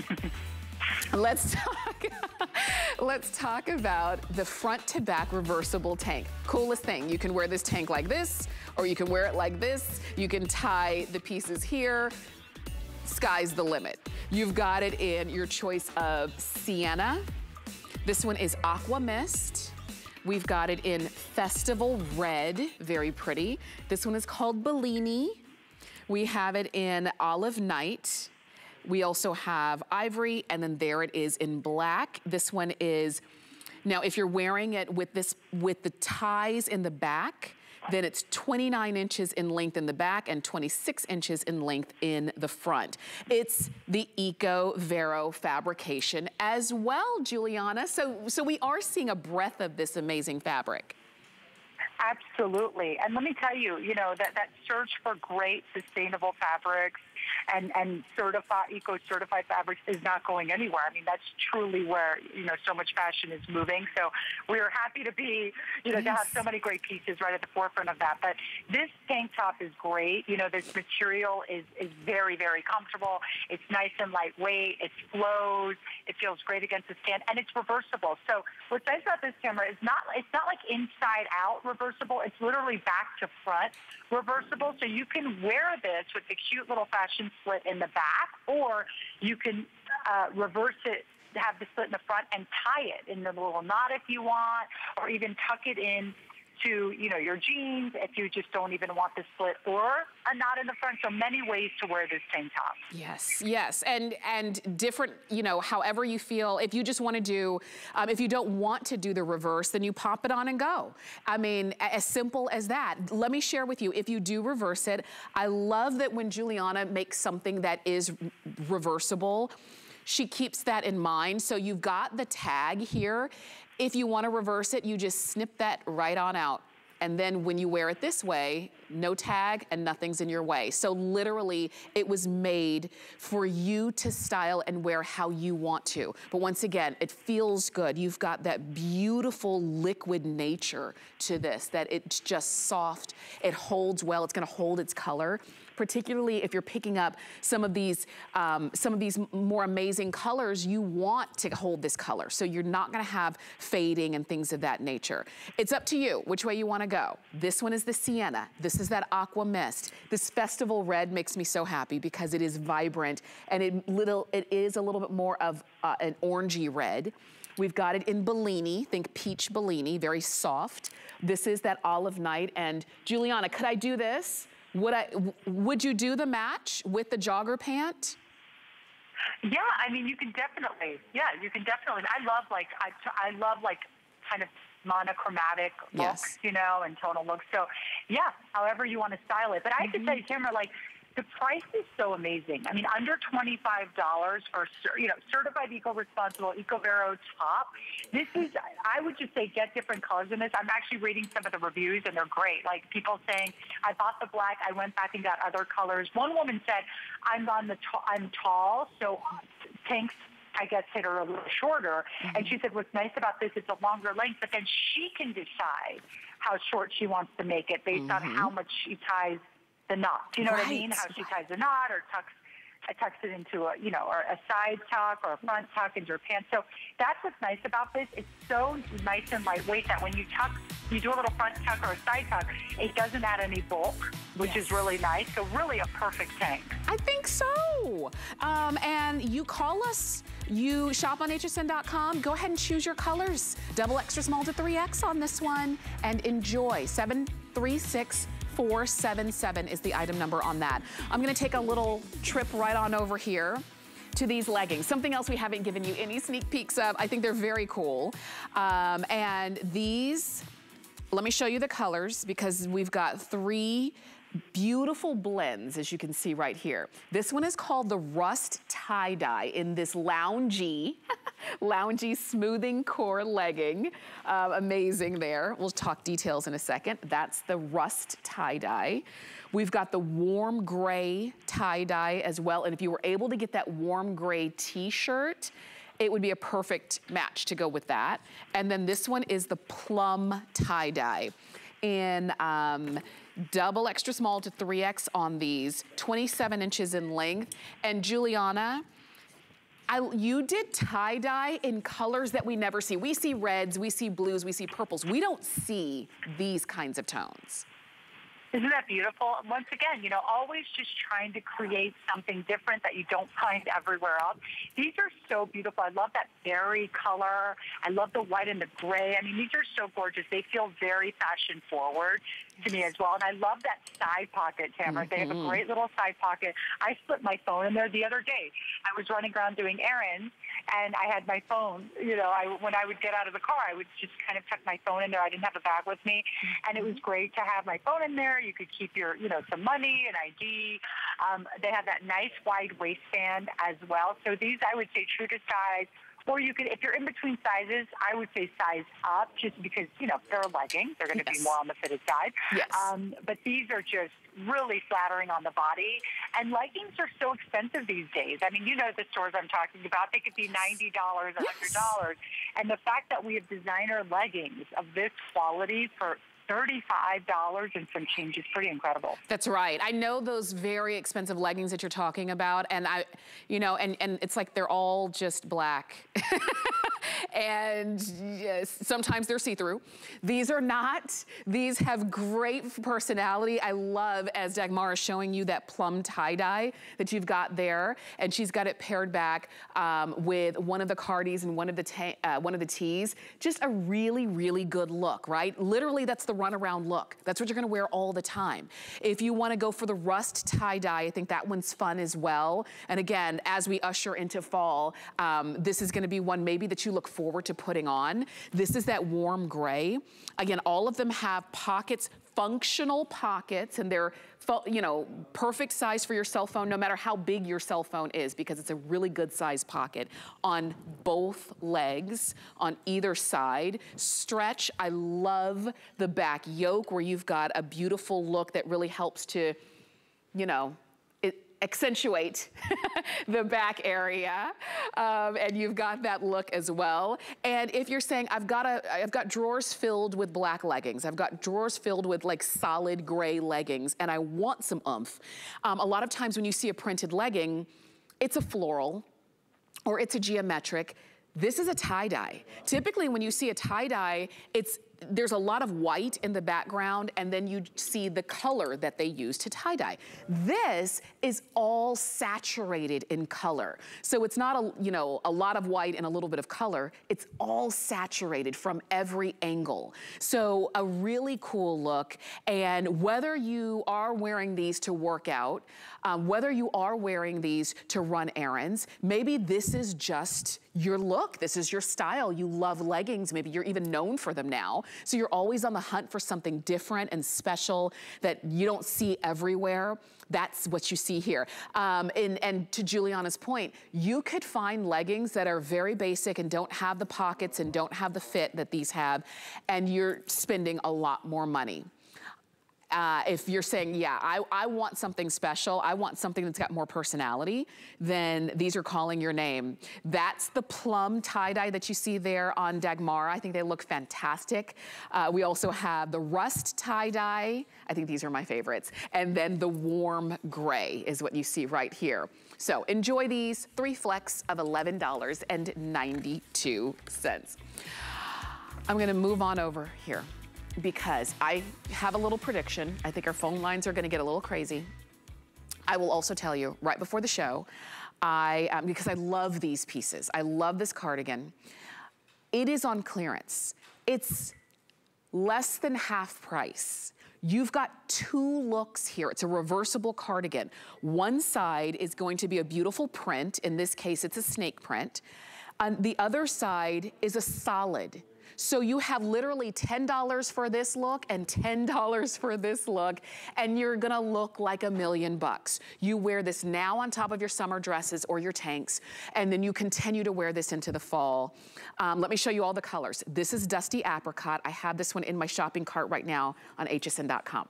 Let's talk, <laughs> let's talk about the front to back reversible tank. Coolest thing, you can wear this tank like this, or you can wear it like this. You can tie the pieces here. Sky's the limit. You've got it in your choice of sienna. This one is aqua mist. We've got it in festival red, very pretty. This one is called Bellini. We have it in olive night. We also have ivory, and then there it is in black. This one is, now if you're wearing it with this, with the ties in the back, then it's 29 inches in length in the back and 26 inches in length in the front. It's the EcoVero fabrication as well, Giuliana. So, so we are seeing a breadth of this amazing fabric. Absolutely. And let me tell you, you know, that, that search for great sustainable fabrics and, and certified, eco-certified fabrics is not going anywhere. I mean, that's truly where, you know, so much fashion is moving. So we are happy to be, you know, yes. to have so many great pieces right at the forefront of that. But this tank top is great. You know, this material is, is very, very comfortable. It's nice and lightweight. It flows. It feels great against the skin. And it's reversible. So what's nice about this camera is not, it's not like inside out reversible. It's literally back to front reversible. So you can wear this with the cute little fashion slit in the back, or you can uh, reverse it have the slit in the front and tie it in the little knot if you want, or even tuck it in to, you know, your jeans if you just don't even want the split or a knot in the front. So many ways to wear this tank top. Yes, yes. And and different, you know, however you feel. If you just want to do, um, if you don't want to do the reverse, then you pop it on and go. I mean, as simple as that. Let me share with you, if you do reverse it, I love that when Giuliana makes something that is reversible, she keeps that in mind. So you've got the tag here. If you wanna reverse it, you just snip that right on out. And then when you wear it this way, no tag and nothing's in your way. So literally, it was made for you to style and wear how you want to. But once again, it feels good. You've got that beautiful liquid nature to this, that it's just soft, it holds well, it's gonna hold its color particularly if you're picking up some of these, um, some of these more amazing colors, you want to hold this color. So you're not gonna have fading and things of that nature. It's up to you which way you wanna go. This one is the sienna. This is that aqua mist. This festival red makes me so happy because it is vibrant and it, little, it is a little bit more of uh, an orangey red. We've got it in Bellini, think peach Bellini, very soft. This is that olive night. And Giuliana, could I do this? Would I, would you do the match with the jogger pant? Yeah, I mean, you can definitely, yeah, you can definitely. I love like, I, I love like kind of monochromatic looks, yes. you know, and tonal looks. So yeah, however you want to style it. But I have mm -hmm. to tell you, Tamara, like the price is so amazing. I mean, under $25 for, you know, certified eco-responsible, EcoVero top. This is, I would just say get different colors in this. I'm actually reading some of the reviews and they're great. Like people saying, I bought the black, I went back and got other colors. One woman said, I'm on the, I'm tall, so tanks I guess, hit her a little shorter. Mm-hmm. And she said, what's nice about this, it's a longer length, but then she can decide how short she wants to make it based mm-hmm. on how much she ties the knot. Do you know right. what I mean? How she ties the knot or tucks tucks it into a you know or a side tuck or a front tuck into her pants. So that's what's nice about this. It's so nice and lightweight that when you tuck, you do a little front tuck or a side tuck, it doesn't add any bulk, which yes. is really nice. So really a perfect tank. I think so. Um, and you call us. You shop on hsn.com. Go ahead and choose your colors. Double extra small to 3X on this one and enjoy. 736 477 is the item number on that. I'm gonna take a little trip right on over here to these leggings. Something else we haven't given you any sneak peeks of. I think they're very cool. Um, and these, let me show you the colors because we've got three beautiful blends, as you can see right here. This one is called the Rust Tie-Dye in this loungy <laughs> loungy smoothing core legging. Um, amazing there. We'll talk details in a second. That's the rust tie-dye. We've got the warm gray tie-dye as well. And if you were able to get that warm gray t-shirt, it would be a perfect match to go with that. And then this one is the plum tie-dye in um, double extra small to 3X on these, 27 inches in length. And Giuliana, I, you did tie-dye in colors that we never see. We see reds, we see blues, we see purples. We don't see these kinds of tones. Isn't that beautiful? Once again, you know, always just trying to create something different that you don't find everywhere else. These are so beautiful. I love that berry color. I love the white and the gray. I mean, these are so gorgeous. They feel very fashion forward to me as well. And I love that side pocket, Tamara. Mm-hmm. They have a mm-hmm. great little side pocket. I split my phone in there the other day. I was running around doing errands and I had my phone. You know, I when I would get out of the car, I would just kind of tuck my phone in there. I didn't have a bag with me, mm-hmm. and it was great to have my phone in there. You could keep your, you know, some money, an ID. Um, they have that nice wide waistband as well. So these, I would say, true to size. Or you could, if you're in between sizes, I would say size up, just because you know they're leggings. They're going to yes. be more on the fitted side. Yes. Um, but these are just really flattering on the body. And leggings are so expensive these days. I mean, you know the stores I'm talking about. They could be $90, $100. Yes. And the fact that we have designer leggings of this quality for $35 and some change is pretty incredible. That's right. I know those very expensive leggings that you're talking about and I, you know, and, and it's like they're all just black. <laughs> and yes, sometimes they're see-through. These are not. These have great personality. I love, as Dagmar is showing you, that plum tie-dye that you've got there. And she's got it paired back um, with one of the cardis and one of the, uh, one of the tees. Just a really, really good look, right? Literally, that's the runaround look. That's what you're gonna wear all the time. If you wanna go for the rust tie-dye, I think that one's fun as well. And again, as we usher into fall, um, this is gonna be one maybe that you look forward to putting on. This is that warm gray. Again, all of them have pockets, functional pockets, and they're you know, perfect size for your cell phone, no matter how big your cell phone is, because it's a really good size pocket on both legs, on either side. Stretch, I love the back yoke where you've got a beautiful look that really helps to, you know, accentuate <laughs> the back area. Um, and you've got that look as well. And if you're saying, I've got, a, I've got drawers filled with black leggings, I've got drawers filled with like solid gray leggings, and I want some oomph. Um, a lot of times when you see a printed legging, it's a floral or it's a geometric. This is a tie-dye. Typically when you see a tie-dye, it's there's a lot of white in the background and then you see the color that they use to tie-dye. This is all saturated in color. So it's not a, you know, a lot of white and a little bit of color. It's all saturated from every angle. So a really cool look. And whether you are wearing these to work out, um, whether you are wearing these to run errands, maybe this is just your look. This is your style. You love leggings. Maybe you're even known for them now. So you're always on the hunt for something different and special that you don't see everywhere. That's what you see here. Um, and, and to Giuliana's point, you could find leggings that are very basic and don't have the pockets and don't have the fit that these have, and you're spending a lot more money uh, if you're saying, yeah, I, I want something special, I want something that's got more personality, then these are calling your name. That's the plum tie-dye that you see there on Dagmar. I think they look fantastic. Uh, we also have the rust tie-dye. I think these are my favorites. And then the warm gray is what you see right here. So enjoy these, three flex of $11.92. I'm gonna move on over here because I have a little prediction. I think our phone lines are gonna get a little crazy. I will also tell you right before the show, I, um, because I love these pieces. I love this cardigan. It is on clearance. It's less than half price. You've got two looks here. It's a reversible cardigan. One side is going to be a beautiful print. In this case, it's a snake print. On the other side is a solid So you have literally $10 for this look and $10 for this look, and you're gonna look like a million bucks. You wear this now on top of your summer dresses or your tanks, and then you continue to wear this into the fall. Um, let me show you all the colors. This is Dusty Apricot. I have this one in my shopping cart right now on hsn.com.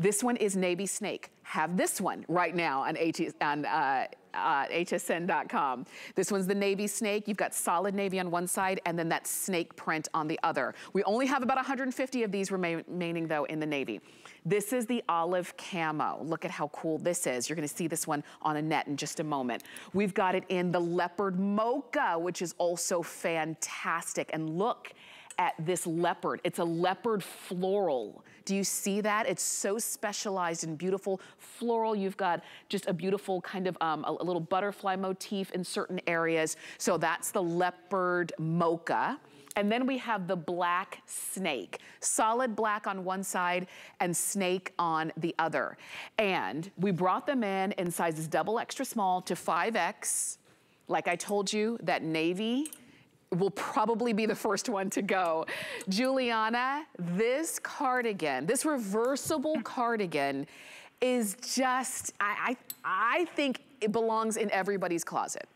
This one is Navy Snake. Have this one right now on, HSN, on uh, uh, hsn.com. This one's the navy snake. You've got solid navy on one side and then that snake print on the other. We only have about 150 of these remaining though in the navy. This is the olive camo. Look at how cool this is. You're gonna see this one on Annette in just a moment. We've got it in the leopard mocha, which is also fantastic. And look at this leopard. It's a leopard floral. Do you see that? It's so specialized and beautiful. Floral, you've got just a beautiful kind of um, a, a little butterfly motif in certain areas. So that's the leopard mocha. And then we have the black snake. Solid black on one side and snake on the other. And we brought them in in sizes double extra small to 5X. Like I told you, that navy will probably be the first one to go. Giuliana, this cardigan, this reversible <laughs> cardigan is just, I, I, I think it belongs in everybody's closet.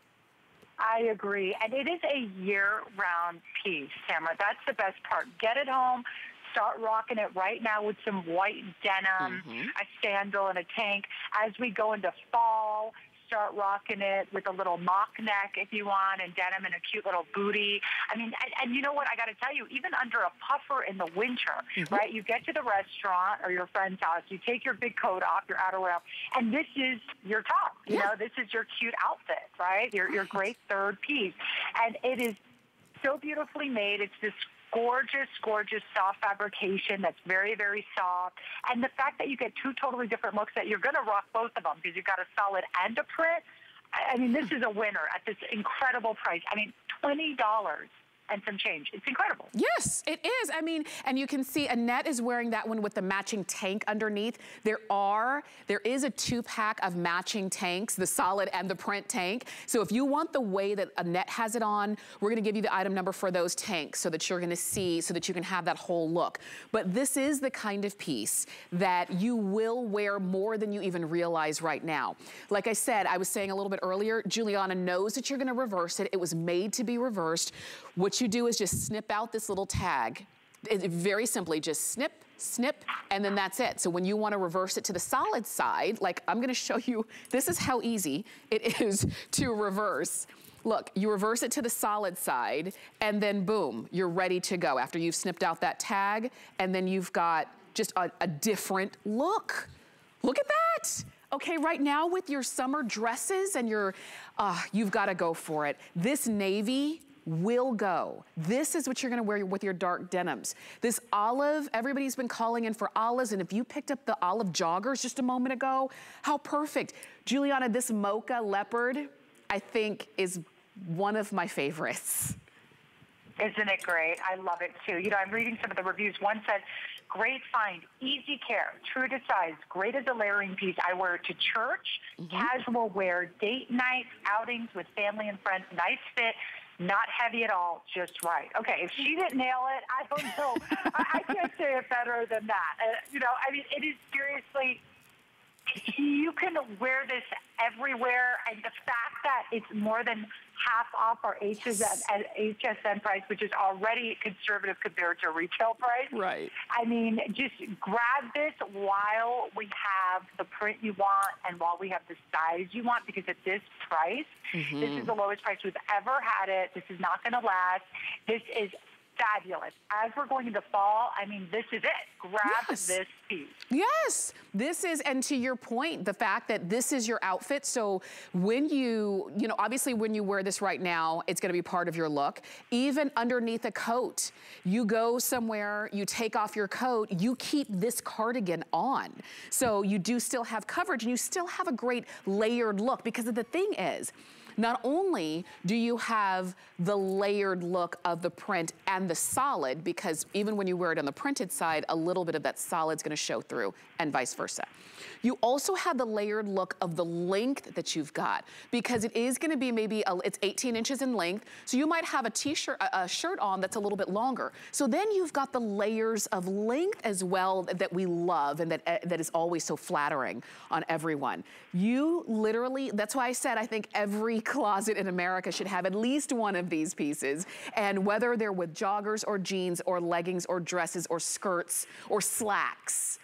I agree. And it is a year-round piece, Tamara. That's the best part. Get it home, start rocking it right now with some white denim, mm -hmm. a sandal, and a tank. As we go into fall, start rocking it with a little mock neck if you want and denim and a cute little booty. I mean, and, and you know what? I got to tell you, even under a puffer in the winter, mm-hmm. right? You get to the restaurant or your friend's house, you take your big coat off, your outerwear off, and this is your top. You yeah. know, this is your cute outfit, right? Your, your great third piece. And it is so beautifully made. It's this gorgeous, gorgeous soft fabrication that's very, very soft. And the fact that you get two totally different looks that you're going to rock both of them because you've got a solid and a print. I mean, this is a winner at this incredible price. I mean, $20 and some change. It's incredible. Yes, it is. I mean, and you can see Annette is wearing that one with the matching tank underneath. There are, there is a two pack of matching tanks, the solid and the print tank. So if you want the way that Annette has it on, we're gonna give you the item number for those tanks so that you're gonna see, so that you can have that whole look. But this is the kind of piece that you will wear more than you even realize right now. Like I said, I was saying a little bit earlier, Giuliana knows that you're gonna reverse it. It was made to be reversed. What you do is just snip out this little tag. It, very simply, just snip, snip, and then that's it. So when you wanna reverse it to the solid side, like I'm gonna show you, this is how easy it <laughs> is to reverse. Look, you reverse it to the solid side, and then boom, you're ready to go after you've snipped out that tag, and then you've got just a, a different look. Look at that. Okay, right now with your summer dresses and your, uh, you've gotta go for it. This navy, will go. This is what you're gonna wear with your dark denims. This olive, everybody's been calling in for olives, and if you picked up the olive joggers just a moment ago, how perfect. Giuliana, this mocha leopard, I think is one of my favorites. Isn't it great? I love it too. You know, I'm reading some of the reviews. One said, great find, easy care, true to size, great as a layering piece. I wear it to church, mm -hmm. casual wear, date night, outings with family and friends, nice fit not heavy at all, just right. Okay, if she didn't nail it, I don't know. I, I, can't say it better than that. Uh, you know, I mean, it is seriously, you can wear this everywhere, and the fact that it's more than half off our HSN, HSN price, which is already conservative compared to retail price. Right. I mean, just grab this while we have the print you want and while we have the size you want, because at this price, mm -hmm. this is the lowest price we've ever had it. This is not going to last. This is fabulous. As we're going into fall, I mean, this is it. Grab yes. this piece. Yes, this is, and to your point, the fact that this is your outfit. So when you, you know, obviously when you wear this right now, it's gonna be part of your look. Even underneath a coat, you go somewhere, you take off your coat, you keep this cardigan on. So you do still have coverage and you still have a great layered look because of the thing is, not only do you have the layered look of the print and the solid, because even when you wear it on the printed side, a little bit of that solid's gonna show through and vice versa. You also have the layered look of the length that you've got because it is gonna be maybe, a, it's 18 inches in length, so you might have a t-shirt, a, a shirt on that's a little bit longer. So then you've got the layers of length as well that we love and that, uh, that is always so flattering on everyone. You literally, that's why I said I think every closet in America should have at least one of these pieces. And whether they're with joggers or jeans or leggings or dresses or skirts or slacks,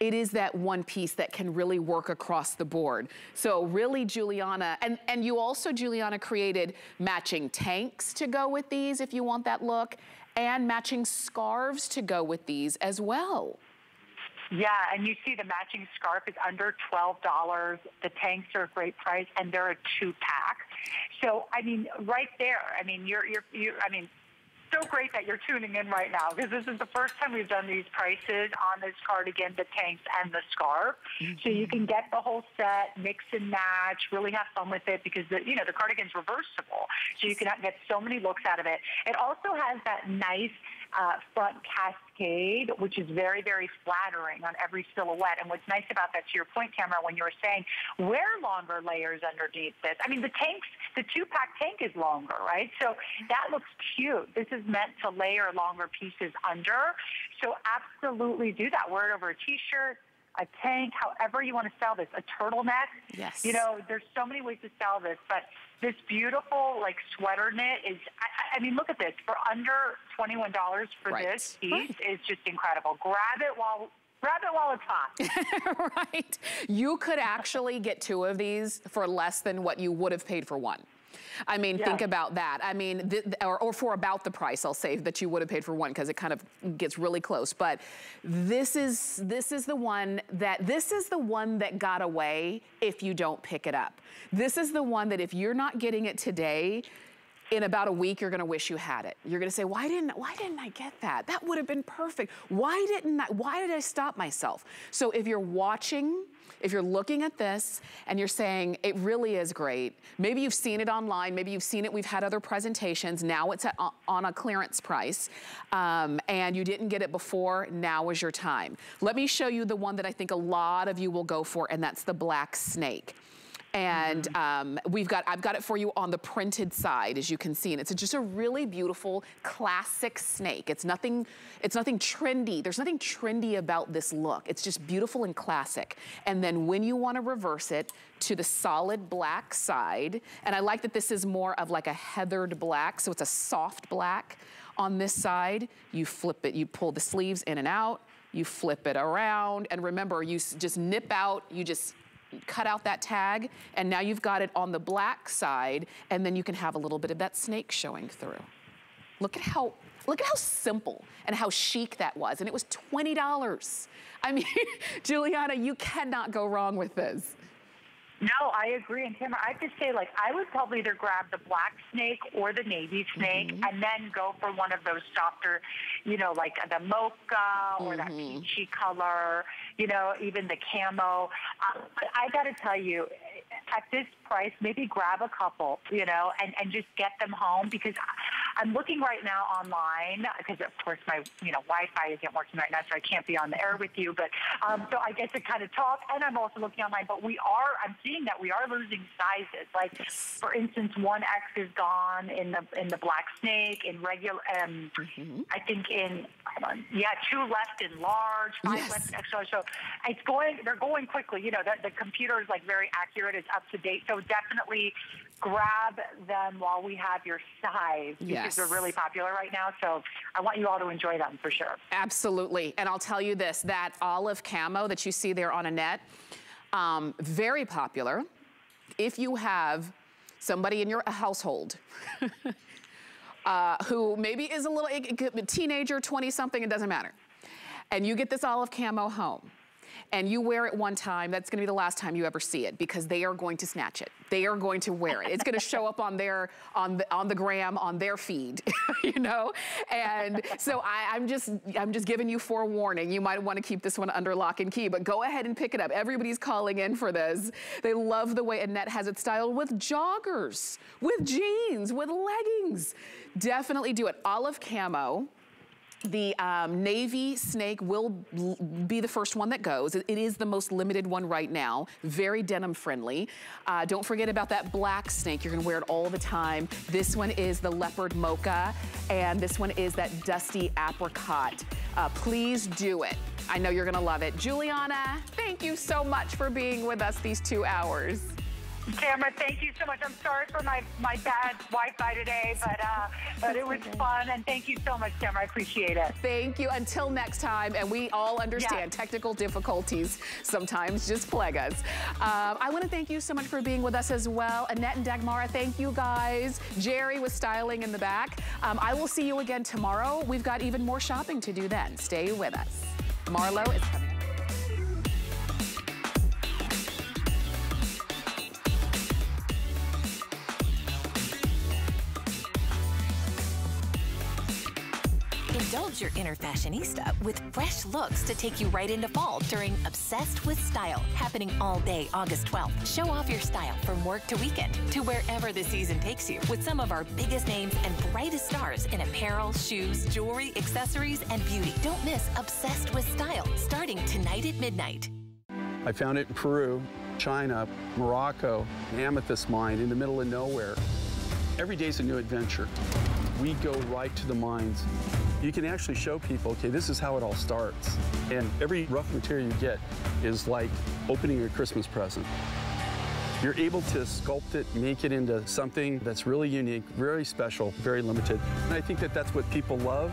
it is that one piece that can really work across the board. So really, Giuliana, and, and you also, Giuliana, created matching tanks to go with these if you want that look, and matching scarves to go with these as well. Yeah, and you see the matching scarf is under $12. The tanks are a great price, and they're a two-pack. So, I mean, right there, I mean, you're, you're, you I mean, so great that you're tuning in right now because this is the first time we've done these prices on this cardigan, the tanks, and the scarf. Mm-hmm. So you can get the whole set, mix and match, really have fun with it because the you know the cardigan's reversible, so you can get so many looks out of it. It also has that nice uh, front cascade, which is very, very flattering on every silhouette. And what's nice about that, to your point, Tamara, when you were saying, wear longer layers underneath this. I mean, the tanks, the two-pack tank is longer, right? So that looks cute. This is meant to layer longer pieces under. So absolutely do that. Wear it over a T-shirt, a tank, however you want to sell this, a turtleneck. Yes. You know, there's so many ways to sell this, but this beautiful like sweater knit is, I, I mean, look at this. For under $21 for right. this piece right. is just incredible. Grab it while Grab it while it's hot. <laughs> right. You could actually get two of these for less than what you would have paid for one. I mean, yeah. think about that. I mean, or, or, for about the price, I'll say, that you would have paid for one because it kind of gets really close. But this is, this is the one that, this is the one that got away if you don't pick it up. This is the one that if you're not getting it today, in about a week, you're gonna wish you had it. You're gonna say, why didn't, why didn't I get that? That would have been perfect. Why didn't I, why did I stop myself? So if you're watching if you're looking at this and you're saying, it really is great, maybe you've seen it online, maybe you've seen it, we've had other presentations, now it's at, on a clearance price, um, and you didn't get it before, now is your time. Let me show you the one that I think a lot of you will go for, and that's the black snake. And mm -hmm. um, we've got, I've got it for you on the printed side, as you can see. And it's just a really beautiful classic snake. It's nothing, it's nothing trendy. There's nothing trendy about this look. It's just beautiful and classic. And then when you wanna reverse it to the solid black side, and I like that this is more of like a heathered black, so it's a soft black. On this side, you flip it, you pull the sleeves in and out, you flip it around, and remember, you just nip out, you just cut out that tag, and now you've got it on the black side, and then you can have a little bit of that snake showing through. Look at how, look at how simple and how chic that was, and it was $20. I mean, <laughs> Giuliana, you cannot go wrong with this. No, I agree. And Tim, I have to say, like, I would probably either grab the black snake or the navy snake mm-hmm. and then go for one of those softer, you know, like the mocha or mm-hmm. that peachy color, you know, even the camo. Um, I got to tell you, at this price, maybe grab a couple, you know, and, and just get them home because I'm looking right now online because, of course, my you know Wi-Fi isn't working right now, so I can't be on the air with you. But um, so I get to kind of talk, and I'm also looking online. But we are, I'm seeing that we are losing sizes. Like, for instance, one X is gone in the in the black snake in regular. Um, mm-hmm. I think in yeah, two left in large, five yes. left extra. So it's going. They're going quickly. You know, the, the computer is like very accurate. It's up to date. So definitely grab them while we have your size yes. because they're really popular right now. So I want you all to enjoy them for sure. Absolutely. And I'll tell you this, that olive camo that you see there on Annette, um, very popular. If you have somebody in your household <laughs> uh, who maybe is a little a teenager, 20 something, it doesn't matter. And you get this olive camo home and you wear it one time, that's gonna be the last time you ever see it because they are going to snatch it. They are going to wear it. It's gonna <laughs> show up on their, on the, on the gram, on their feed, <laughs> you know? And so I, I'm just, I'm just giving you forewarning. You might wanna keep this one under lock and key, but go ahead and pick it up. Everybody's calling in for this. They love the way Annette has it styled with joggers, with jeans, with leggings. Definitely do it. Olive camo. The um, navy snake will be the first one that goes. It is the most limited one right now. Very denim friendly. Uh, don't forget about that black snake. You're gonna wear it all the time. This one is the leopard mocha, and this one is that dusty apricot. Uh, please do it. I know you're gonna love it. Giuliana, thank you so much for being with us these two hours. Tamara, thank you so much. I'm sorry for my, my bad Wi-Fi today, but uh, but it was fun, and thank you so much, Tamara. I appreciate it. Thank you. Until next time, and we all understand yes. technical difficulties sometimes just plague us. Um, I want to thank you so much for being with us as well. Annette and Dagmara, thank you guys. Jerry was styling in the back. Um, I will see you again tomorrow. We've got even more shopping to do then. Stay with us. Marlo is coming. Indulge your inner fashionista with fresh looks to take you right into fall during Obsessed with Style, happening all day August 12th. Show off your style from work to weekend to wherever the season takes you with some of our biggest names and brightest stars in apparel, shoes, jewelry, accessories, and beauty. Don't miss Obsessed with Style starting tonight at midnight. I found it in Peru, China, Morocco, an amethyst mine in the middle of nowhere. Every day's a new adventure. We go right to the mines you can actually show people, okay, this is how it all starts. And every rough material you get is like opening a Christmas present. You're able to sculpt it, make it into something that's really unique, very special, very limited. And I think that that's what people love.